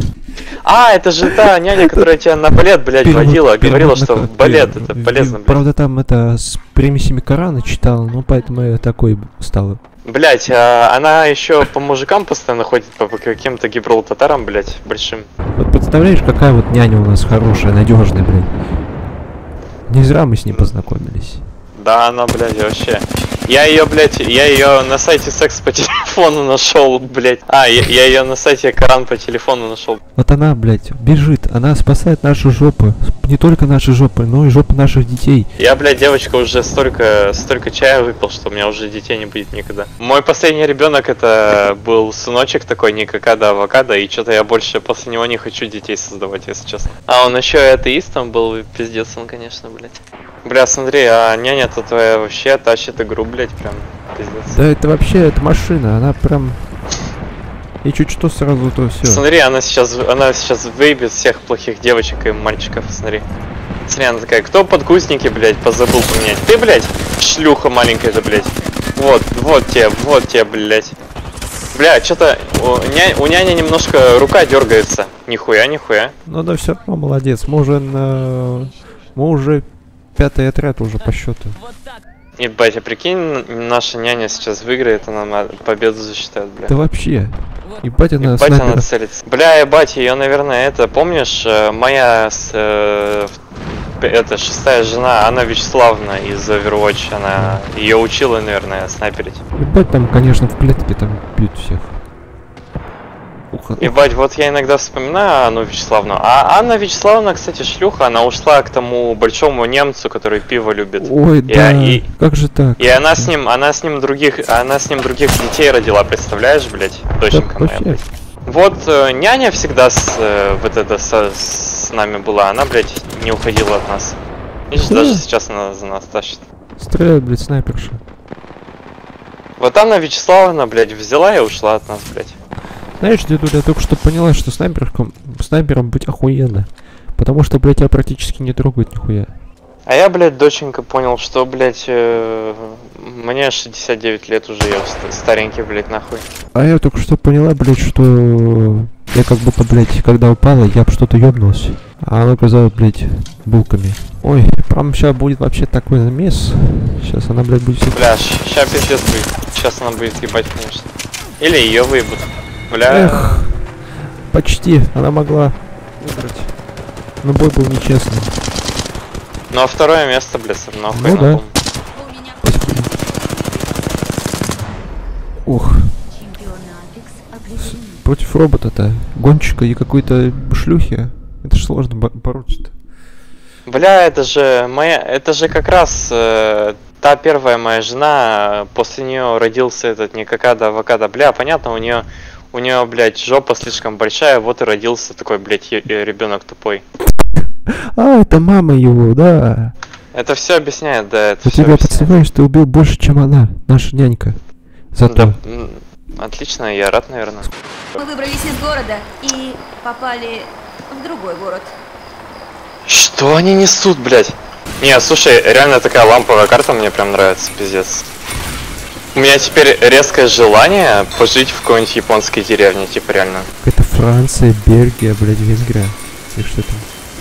А, это же та няня, которая тебя на балет, блядь, Перевод- водила. перевод Говорила, на что как- балет э, это э, полезно, блядь. Правда, там это с примесями Корана читал, ну поэтому я такой стал. Блять, а она еще по мужикам постоянно ходит, по каким-то гибралтатарам, блять, большим. Вот представляешь, какая вот няня у нас хорошая, надежная, блядь. Не зря мы с ней познакомились. Да, она, блядь, вообще. Я ее, блядь, я ее на сайте секс по телефону нашел, блядь. А, я, ее на сайте Коран по телефону нашел. Вот она, блядь, бежит, она спасает наши жопы. Не только наши жопы, но и жопы наших детей. Я, блядь, девочка, уже столько, столько чая выпил, что у меня уже детей не будет никогда. Мой последний ребенок это был сыночек такой, не какада, а авокадо, и что-то я больше после него не хочу детей создавать, если честно. А он еще и атеистом был, пиздец он, конечно, блядь. Бля, смотри, а няня-то твоя вообще тащит игру, блядь, прям пиздец. Да это вообще, это машина, она прям... И чуть что сразу то все. Смотри, она сейчас, она сейчас выебет всех плохих девочек и мальчиков, смотри. Смотри, она такая, кто подгузники, блядь, позабыл поменять? Ты, блядь, шлюха маленькая-то, блядь. Вот, вот тебе, вот тебе, блядь. Бля, что-то у, ня- у няни немножко рука дергается. Нихуя, нихуя. Ну да все равно молодец. Мы уже на... Мы уже пятый отряд уже по счету. Ебать, а прикинь, наша няня сейчас выиграет, она на победу засчитает, бля. Да вообще. Ебать она Ебать, она снайпера. целится. Бля, ебать, ее, наверное, это, помнишь, э, моя, с, э, это, шестая жена, Анна Вячеславовна из Overwatch, она, ее учила, наверное, снайперить. Ебать там, конечно, в клетке там бьют всех. Ух, Ебать, вот я иногда вспоминаю Анну Вячеславовну, а Анна Вячеславовна, кстати, шлюха, она ушла к тому большому немцу, который пиво любит. Ой, Я да, и- как же так? И она с ним, она с ним других, она с ним других детей родила, представляешь, блядь, доченька моя, блядь. Вот э, няня всегда с, э, вот это со- с нами была, она, блядь, не уходила от нас. Видишь, Хм. даже сейчас она за нас тащит. Стреляет, блядь, снайперша. Вот Анна Вячеславовна, блядь, взяла и ушла от нас, блядь. Знаешь, дедуля, я только что поняла, что снайперком, снайпером быть охуенно. Потому что, блядь, тебя практически не трогают нихуя. А я, блядь, доченька, понял, что, блядь, э, мне 69 лет уже, я ст- старенький, блядь, нахуй. А я только что поняла, блядь, что я как будто, блядь, когда упала, я об что-то ёбнулся. А оно казалось, блядь, булками. Ой, прям сейчас будет вообще такой замес. Сейчас она, блядь, будет. Бля, ща пиздец будет. Сейчас она будет ебать, конечно. Или ее выебут. Бля, Эх, почти, она могла выиграть. Но бой был нечестный. ну а второе место, блядь, все равно Ну да. Апекс определен. против робота-то, гонщика и какой-то шлюхи. Это ж сложно бо- бороться-то. Бля, это же моя, это же как раз э, та первая моя жена, э, после нее родился этот не какада авокадо. Бля, понятно, у нее, у нее, блядь, жопа слишком большая, вот и родился такой, блядь, ребенок тупой. А, это мама его, да. Это все объясняет, да, это У всё тебя подсылаешь, ты убил больше, чем она, наша нянька. Зато. Да, отлично, я рад, наверное. Мы выбрались из города и попали в другой город. Что они несут, блядь? Не, слушай, реально такая ламповая карта мне прям нравится, пиздец. У меня теперь резкое желание пожить в какой-нибудь японской деревне, типа реально. Это Франция, Бельгия, блядь, Венгрия. И что там?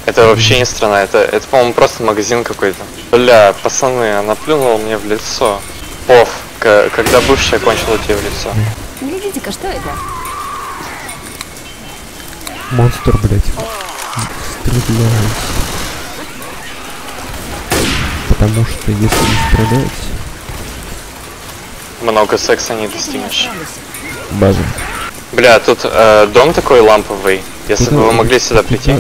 Это вообще не страна, это, это по-моему, просто магазин какой-то. Бля, пацаны, она плюнула мне в лицо. Пов, когда бывшая кончила тебе в лицо. Глядите-ка, что это? Монстр, блядь. Стреляйся. Потому что если не стрелять, Много секса не достигнешь. база. Бля, тут э, дом такой ламповый. Если бы вы могли сюда прийти.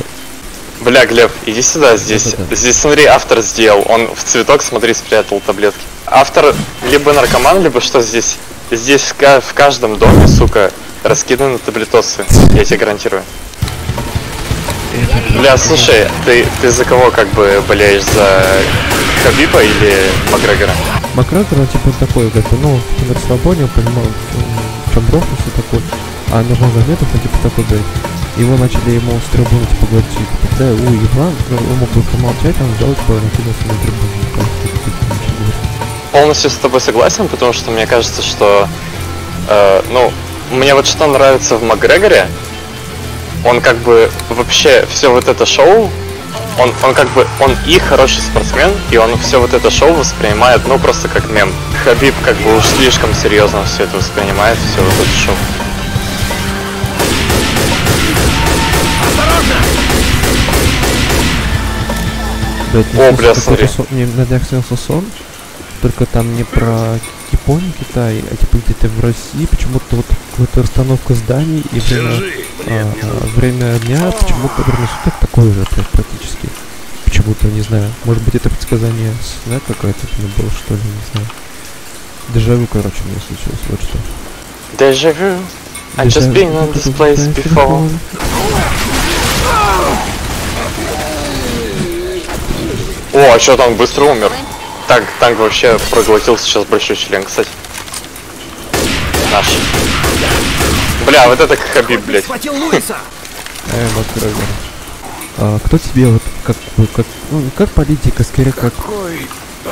Бля, Глеб, иди сюда, здесь, здесь смотри, автор сделал. Он в цветок, смотри, спрятал таблетки. Автор либо наркоман, либо что здесь? Здесь в каждом доме, сука, раскиданы таблетосы. Я тебе гарантирую. Бля, слушай, ты, ты за кого как бы болеешь? За Хабиба или Макгрегора? Макгрегор, он типа такой, как бы, ну, он расслабоне, он понимал, в чем брох и все такое. А Нурмагомедов, он типа такой, блядь, его начали ему с трибуны, типа, говорить, типа, да, у, Иван, ну, он мог бы промолчать, а он взял, типа, накинулся на трибуну, типа, типа, говорить. полностью с тобой согласен, потому что мне кажется, что, э, ну, мне вот что нравится в Макгрегоре, он как бы вообще все вот это шоу, он, он как бы, он и хороший спортсмен, и он все вот это шоу воспринимает, ну, просто как мем. Хабиб как бы уж слишком серьезно все это воспринимает, все вот это шоу. Блядь, О, бля, смотри. сон- Мне на днях снился сон, только там не про Японию, Китай, а типа где-то в России, почему-то вот какая-то расстановка зданий и время, а, а, время дня, почему-то время суток такое же практически. Почему-то, не знаю, может быть это предсказание сна какое-то у меня было, что ли, не знаю. Дежавю, короче, у меня случилось, вот что. Vu. I just Дежавю- been on this place before. О, а что там быстро умер? Так, танк вообще проглотил сейчас большой член, кстати. Наш. Бля, вот это Хабиб, блядь. Схватил Луиса! Э, Макгрегор. А, кто тебе вот как, как, ну, не как политика, скорее как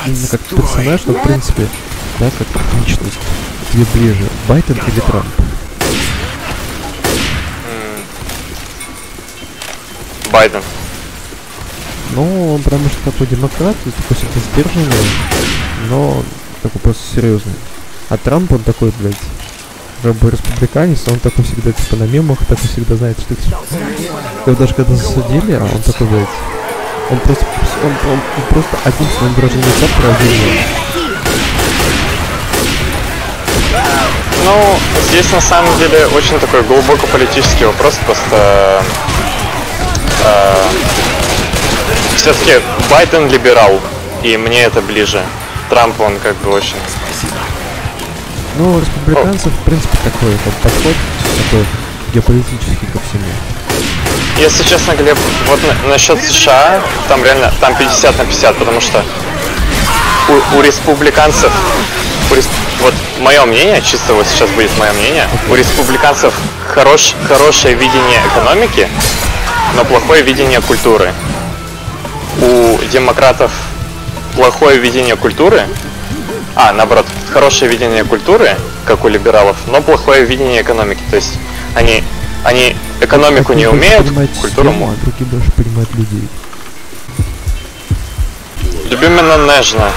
именно как персонаж, но в принципе, да, как личность тебе ближе, Байден или Трамп? Байден. Ну, он потому что такой демократ, такой всегда сдержанный, но такой просто серьезный. А Трамп, он такой, блядь, бы республиканец, он такой всегда типа на мемах, такой всегда знает, что это. Его даже когда засудили, а он такой, блядь, он просто, он, он- он просто одним своим выражением лица поразил. Ну, здесь на самом деле очень такой глубоко политический вопрос, просто все-таки Байден либерал, и мне это ближе. Трамп, он как бы очень... Ну, у республиканцев, в принципе, такой там, подход, такой геополитический ко всему. Если честно, Глеб, вот на- насчет США, там реально, там 50 на 50, потому что у, у республиканцев, у рес- вот мое мнение, чисто вот сейчас будет мое мнение, у республиканцев хорош, хорошее видение экономики, но плохое видение культуры. У демократов плохое видение культуры, а, наоборот, хорошее видение культуры, как у либералов, но плохое видение экономики. То есть они, они экономику не умеют, культуру могут. а другие больше понимают людей. Любименно нежно.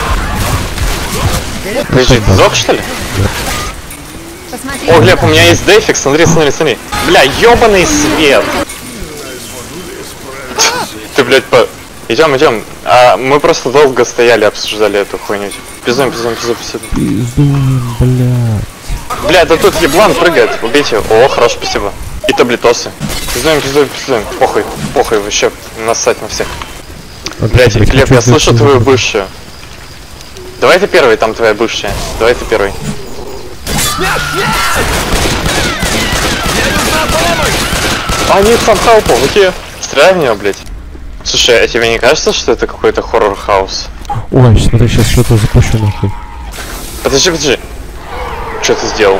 Ты же зок, что ли? Посмотри. О, Глеб, у меня есть дефик, смотри, смотри, смотри. Бля, ёбаный свет. Ты, блядь, по... Идем, идем. А, мы просто долго стояли, обсуждали эту хуйню. Пиздуем, пиздуем, пиздуем, пиздуем. Пиздуем, блядь. Бля, да тут еблан прыгает, убейте. О, хорошо, спасибо. И таблетосы. Пиздуем, пиздуем, пиздуем. Похуй, похуй, вообще насать на всех. Блять, Глеб, я слышу твою бывшую. Давай ты первый, там твоя бывшая. Давай ты первый. А, нет, там help, окей. Стреляй в нее, блядь. Слушай, а тебе не кажется, что это какой-то хоррор-хаус? Ой, смотри, сейчас что-то запущу нахуй. Подожди, подожди. Что ты сделал?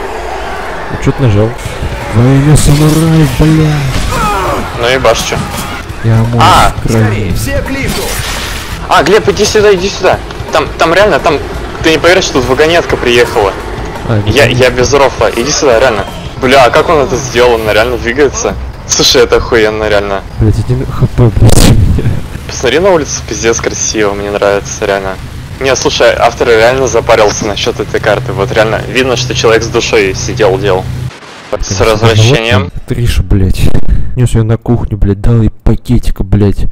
Ну, что ты нажал? Во имя самурая, бля. Ну ебашь чё. Я мой А, крайний. Все к лифту! А, Глеб, иди сюда, иди сюда. Там, там реально, там, ты не поверишь, тут вагонетка приехала. А, Я, я без рофла, иди сюда, реально. Бля, а как он это сделал? Он реально двигается? Слушай, это охуенно, реально. Блять, один хп, меня. Посмотри на улицу, пиздец красиво, мне нравится, реально. Не, слушай, автор реально запарился насчет этой карты. Вот реально видно, что человек с душой сидел, делал. С возвращением. Триша, блять. Нес ее на кухню, блять, дал ей пакетика, блять.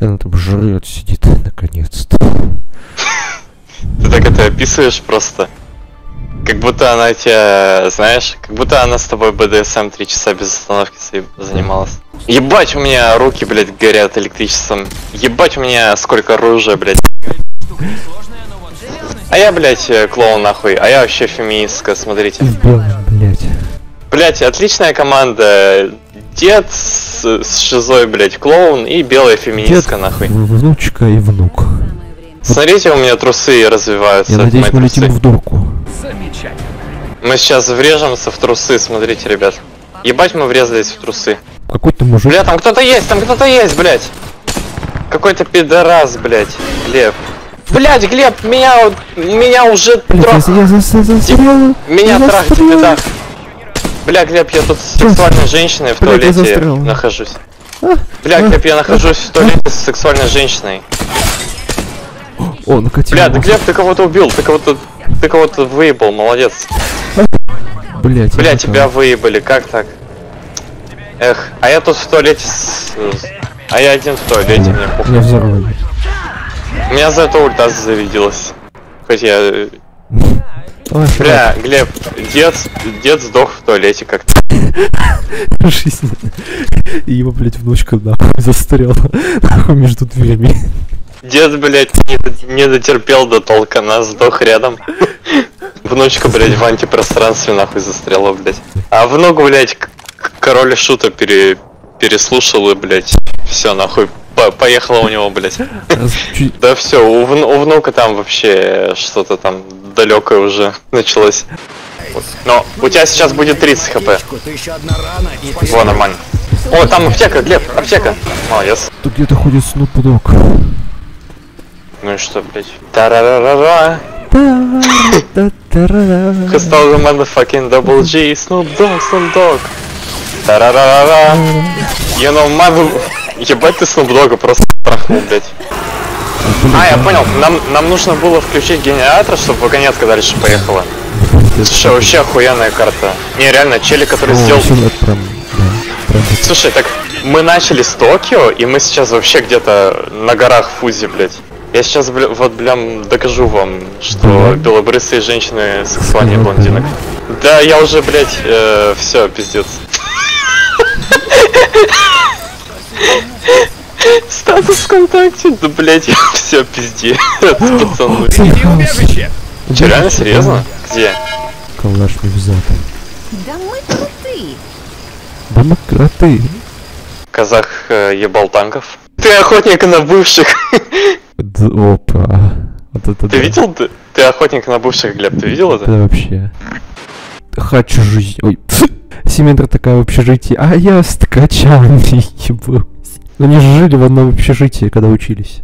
Она там жрет, сидит, наконец-то. Ты так это описываешь просто. Как будто она тебя, знаешь, как будто она с тобой БДСМ три часа без остановки за- занималась. Ебать, у меня руки, блядь, горят электричеством. Ебать, у меня сколько оружия, блядь. А я, блядь, э, клоун нахуй, а я вообще феминистка, смотрите. Блять. Блять, отличная команда. Дед с, с шизой, блядь, клоун и белая феминистка, нахуй. Внучка и внук. Смотрите, у меня трусы развиваются. Я надеюсь, мы летим в дурку. Мы сейчас врежемся в трусы, смотрите, ребят. Ебать, мы врезались в трусы. Какой-то мужик. Бля, там кто-то есть, там кто-то есть, блядь. Какой-то пидорас, блядь. Глеб. Блядь, Глеб, меня, меня уже Блядь, трах... я, я зас- застрял. Меня я трах застрял. пидах. Бля, Глеб, я тут с сексуальной женщиной в Блядь, туалете нахожусь. А, Бля, а, Глеб, я нахожусь в туалете с сексуальной женщиной. О, накатил. Бля, да Глеб, ты кого-то убил, ты кого-то... Ты кого-то выебал, молодец. Блять. Бля, тебя выебали, как так? Эх, а я тут в туалете с... А я один в туалете, мне похуй. Меня взорвали. Меня за это ульта завиделась. Хоть я... э, Ой, Бля, Глеб, дед, дед сдох в туалете как-то. жизнь. И его, блядь, внучка нахуй застряла. Нахуй между дверями. Дед, блядь, не, не дотерпел до толкана, сдох рядом. Внучка, блядь, в антипространстве нахуй застряла, блядь. А внук, блядь, к- к- король шута пере, переслушал и, блядь, все нахуй. по- поехала у него, блядь. Да все, у, вну- у внука там вообще что-то там далекое уже началось. Но у тебя сейчас будет 30 хп. Во, нормально. О, там аптека, Глеб, аптека. Молодец. Тут где-то ходит Снуп Дог. Ну и что, блядь? Тарарарара. Хостал the motherfucking double G. Snoop Dogg, Snoop Dogg. Тарарарара. You know, mother... Ебать ты Snoop Dogg просто трахнул, блядь. А, я понял, нам, нам нужно было включить генератор, чтобы вагонетка дальше поехала. Слушай, вообще охуенная карта. Не, реально, челик, который О, сделал... прям, да, прям Слушай, так мы начали с Токио, и мы сейчас вообще где-то на горах Фузи, блядь. Я сейчас, бля, вот, блям, докажу вам, что Да. белобрысые женщины сексуальнее блондинок. Да, я уже, блядь, все, пиздец. Статус ВКонтакте, да, блядь, все, пизди. Пацаны. Реально, серьезно? Где? Калаш мне взят. Да мы крутые. Да мы кроты. Казах э, ебал танков. Ты охотник на бывших. Опа. Вот это Ты да. видел? Ты, ты охотник на бывших, Глеб, ты видел это? Да вообще. Хочу жить. Ой. Симметра такая в общежитии, а я с ткачами ебусь. Ну они же жили в одном общежитии, когда учились.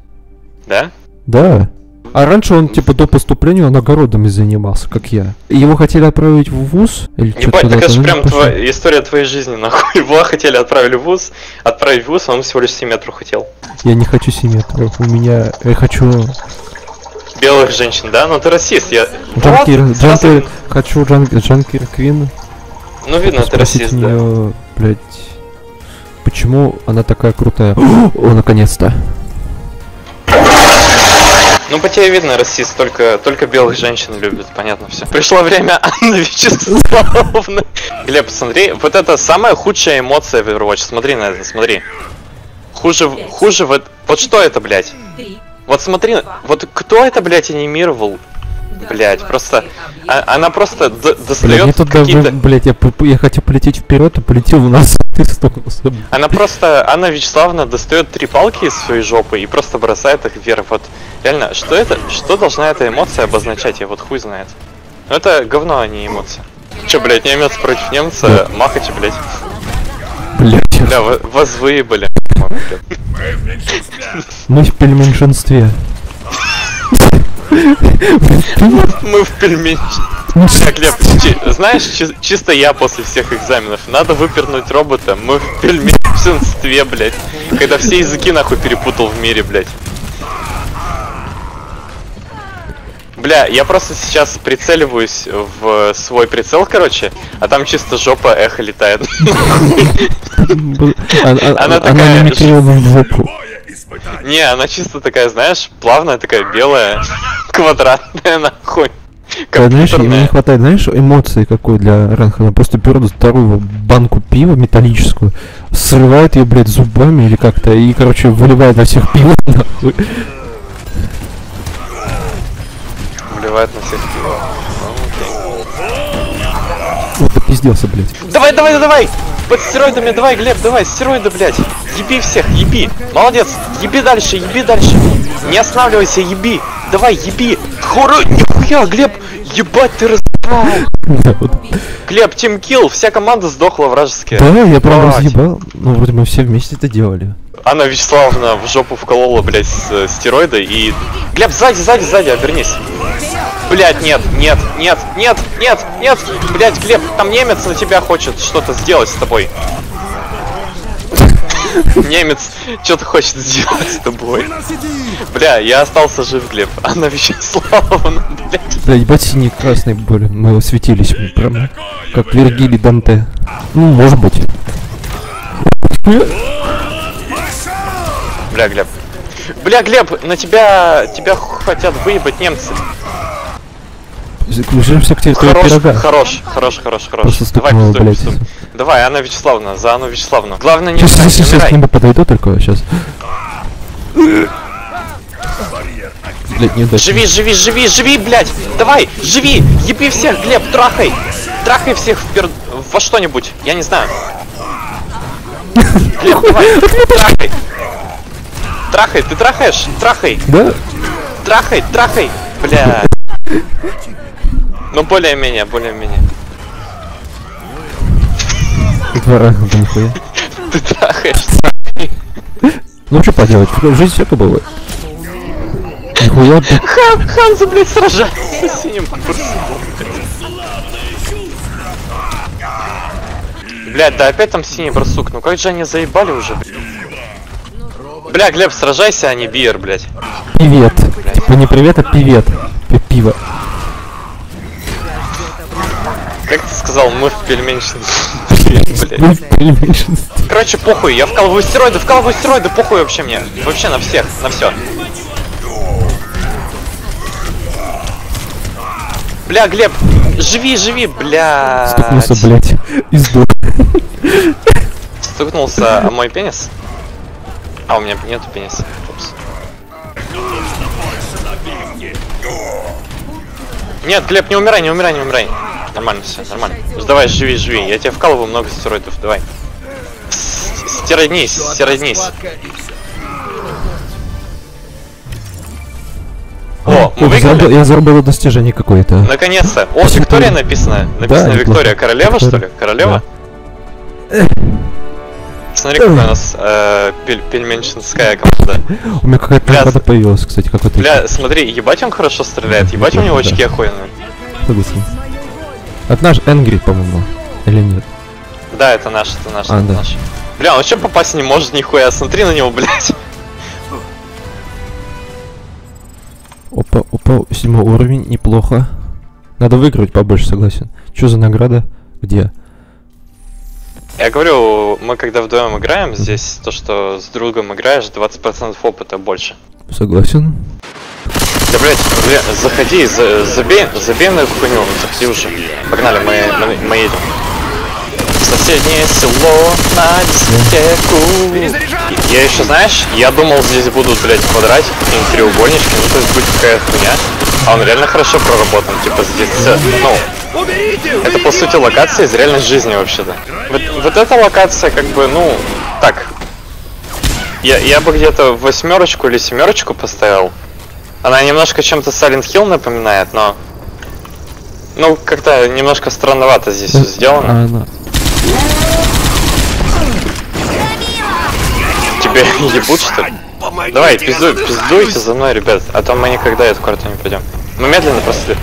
Да? Да. А раньше он, типа, до поступления он огородами занимался, как я. Его хотели отправить в ВУЗ? Или чё Ебать, так это же прям твоя, история твоей жизни, нахуй. Его хотели отправить в ВУЗ, отправить в ВУЗ, а он всего лишь симметру хотел. Я не хочу симметру. У меня... Я хочу... Белых женщин, да? Ну ты расист, я... Джанкир... Вот, сразу- Джанкир... Хочу Джан... Джанкир Квин. Ну видно, ты расист, у да. нее, блядь... Почему она такая крутая? О, наконец-то. Ну по тебе видно, расист, только, только белых женщин любит, понятно все. Пришло время Анны Вячеславовны. Глеб, смотри, вот это самая худшая эмоция в Overwatch, смотри на это, смотри. Хуже, хуже, вот, вот что это, блядь? Вот смотри, вот кто это, блядь, анимировал? Блять, просто... а- она просто достает какие-то... блядь, я, я хотел полететь вперед, и полетел в нас. Ты стукнулся. Она просто, Анна Вячеславовна достает три палки из своей жопы и просто бросает их вверх. Вот реально, что это, что должна эта эмоция обозначать, я вот хуй знает. Ну это говно, а не эмоция. Че, блядь, немец против немца, махачи, блядь. Блядь, Бля, вы- вас выебали. мы в меньшинстве. Мы в пельмени. Бля, Глеб, чи- знаешь, чи- чисто я после всех экзаменов. Надо выпернуть робота. Мы в пельменшинстве, блядь. Когда все языки нахуй перепутал в мире, блядь. Бля, я просто сейчас прицеливаюсь в свой прицел, короче, а там чисто жопа эхо летает. Она Она такая Не, она чисто такая, знаешь, плавная такая белая, квадратная нахуй. Да, знаешь, мне не хватает, знаешь, эмоции какой для Ранхана. Просто берет здоровую банку пива металлическую, срывает ее, блядь, зубами или как-то, и, короче, выливает на всех пиво, нахуй. Вливает на всех пиво. Ну, окей. Вот попизделся, блядь. Давай, давай, давай! Под стероидами, давай, Глеб, давай, стероиды, блядь. Еби всех, еби. Молодец, еби дальше, еби дальше. Не останавливайся, еби. Давай, еби. Хору, нихуя, Глеб. Ебать, ты разъебал. Глеб, тимкилл, вся команда сдохла вражеские. Да, я прям разъебал. Ну, вроде мы все вместе это делали. Анна Вячеславовна в жопу вколола, блядь, э, стероиды и... Глеб, сзади, сзади, сзади, обернись. Блядь, нет, нет, нет, нет, нет, нет, блядь, Глеб, там немец на тебя хочет что-то сделать с тобой. Немец что-то хочет сделать с тобой. Бля, я остался жив, Глеб. Анна Вячеславовна, блядь. Да, ебать синие красные были. Мы светились мы прям как Вергилий Данте. Ну, может быть. Бля, Глеб. Бля, Глеб, на тебя... Тебя хотят выебать немцы. Заключаемся к территории Хорош, пирога. хорош, хорош, хорош, хорош. Просто Давай, стукнуло, пиздуй, блядь. пиздуй. Давай, Анна Вячеславовна, за Анну Вячеславовну. Главное не Сейчас, умирай, сейчас, сейчас к нему подойду только сейчас. Блять, не удачно. Живи, живи, живи, живи, блядь! Давай, живи! Еби всех, Глеб, трахай! Трахай всех в пер... во что-нибудь, я не знаю. Глеб, давай, трахай! Трахай, ты трахаешь? Трахай, Да? трахай, трахай! Бля. Ну, более-менее, более-менее. Два раза, да. Ты трахаешь. Ну что поделать, в жизни всякое бывает. Нихуя, да. Хан, Ханза, блядь, сражается с синим. Блядь, да опять там синий барсук, ну как же они заебали уже, блядь. Бля, Глеб, сражайся, а не биер, блядь. Привет. Типа не привет, а привет. Пи- Пиво. Как ты сказал, мы в. Блядь. Пельмешинство. Короче, похуй, я вкалываю стероиды, вкалываю стероиды, похуй вообще мне. Вообще на всех, на все. Бля, Глеб, живи, живи, бля. Стукнулся, блять. И сдох. Стукнулся о мой пенис? А, у меня нету пениса. Упс. Нет, Глеб, не умирай, не умирай, не умирай. Нормально все, нормально. Давай, живи, живи. Я тебе вкалываю много стероидов, давай. С- Стероднись, стероднись. О, мы выиграли? Я заработал достижение какое-то. Наконец-то. О. Виктория написано. Написано неплохо. Виктория. Королева, что ли? Королева? Смотри, какая у нас э, пель- команда. У меня какая-то Бля, награда появилась, кстати, какой-то. Бля, смотри, ебать он хорошо стреляет, ебать у него очки охуенные. Согласен. Это наш Энгри, по-моему. Или нет? Да, это наш, это наш, А, это да. наш. Бля, он вообще попасть не может нихуя, смотри на него, блядь. Опа, опа, седьмой уровень, неплохо. Надо выиграть побольше, согласен. Что за награда? Где? Я говорю, мы когда вдвоем играем, здесь то, что с другом играешь, 20% опыта больше. Согласен. Да, блядь, бля, заходи, за- забей, забей на эту хуйню, заходи уже. Погнали, мы, мы, мы едем. Соседнее село на дискотеку. Я еще, знаешь, я думал, здесь будут, блядь, квадратики, какие-нибудь треугольнички, ну то есть будет какая хуйня. А он реально хорошо проработан, типа здесь, ну, это по сути локация из реальной жизни вообще-то. Вот, вот эта локация как бы, ну, так. Я, я бы где-то восьмерочку или семерочку поставил. Она немножко чем-то Silent Hill напоминает, но... Ну, как-то немножко странновато здесь все сделано. Она... Тебе ебут, что ли? Давай, пиздуй, пиздуйте за мной, ребят, а то мы никогда эту карту не пойдем. Мы медленно просто...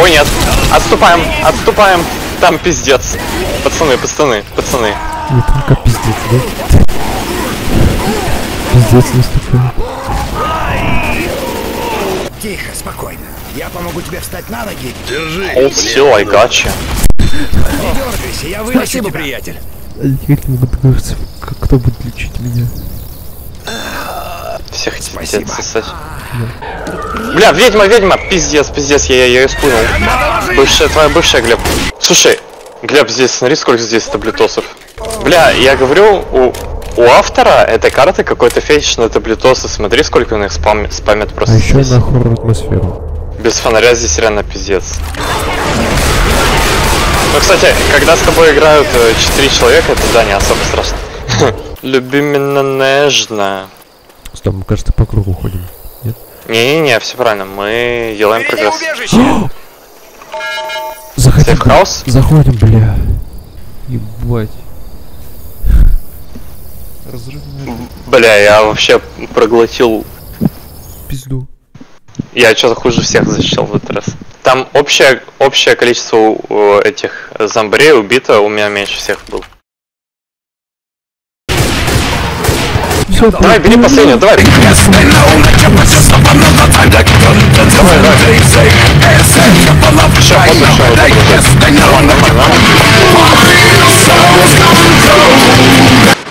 Ой, нет, отступаем, отступаем. Там пиздец. Пацаны, пацаны, пацаны. Не только пиздец, да? Пиздец наступает. Тихо, спокойно. Я помогу тебе встать на ноги. Hold still, I got you. Не дергайся, я вылечу Спасибо, тебя. приятель. Никак не могут договориться, как- кто будет лечить меня. Всех Спасибо. сосать. Бля, ведьма, ведьма, пиздец, пиздец, я, я, я ее спугнул. Бывшая, твоя бывшая, Глеб. Слушай, Глеб, здесь, смотри, сколько здесь таблетосов. Бля, я говорю, у, у автора этой карты какой-то фетиш на таблетосы. Смотри, сколько он их спам, спамят А просто еще здесь. на хоррор атмосферу. Без фонаря здесь реально пиздец. Ну, кстати, когда с тобой играют э, четыре человека, это да, не особо страшно. Любименно нежно. Стоп, мы, кажется, по кругу ходим. Нет? Не-не-не, все правильно, мы делаем прогресс. Заходим, заходим, бля. Ебать разрывная. Бля, я вообще проглотил... Пизду. Я что-то хуже всех защищал в этот раз. Там общее, общее количество э, этих зомбарей убито у меня меньше всех было. Давай, бери последнюю, давай. Давай, давай. Еще, подышал, подышал.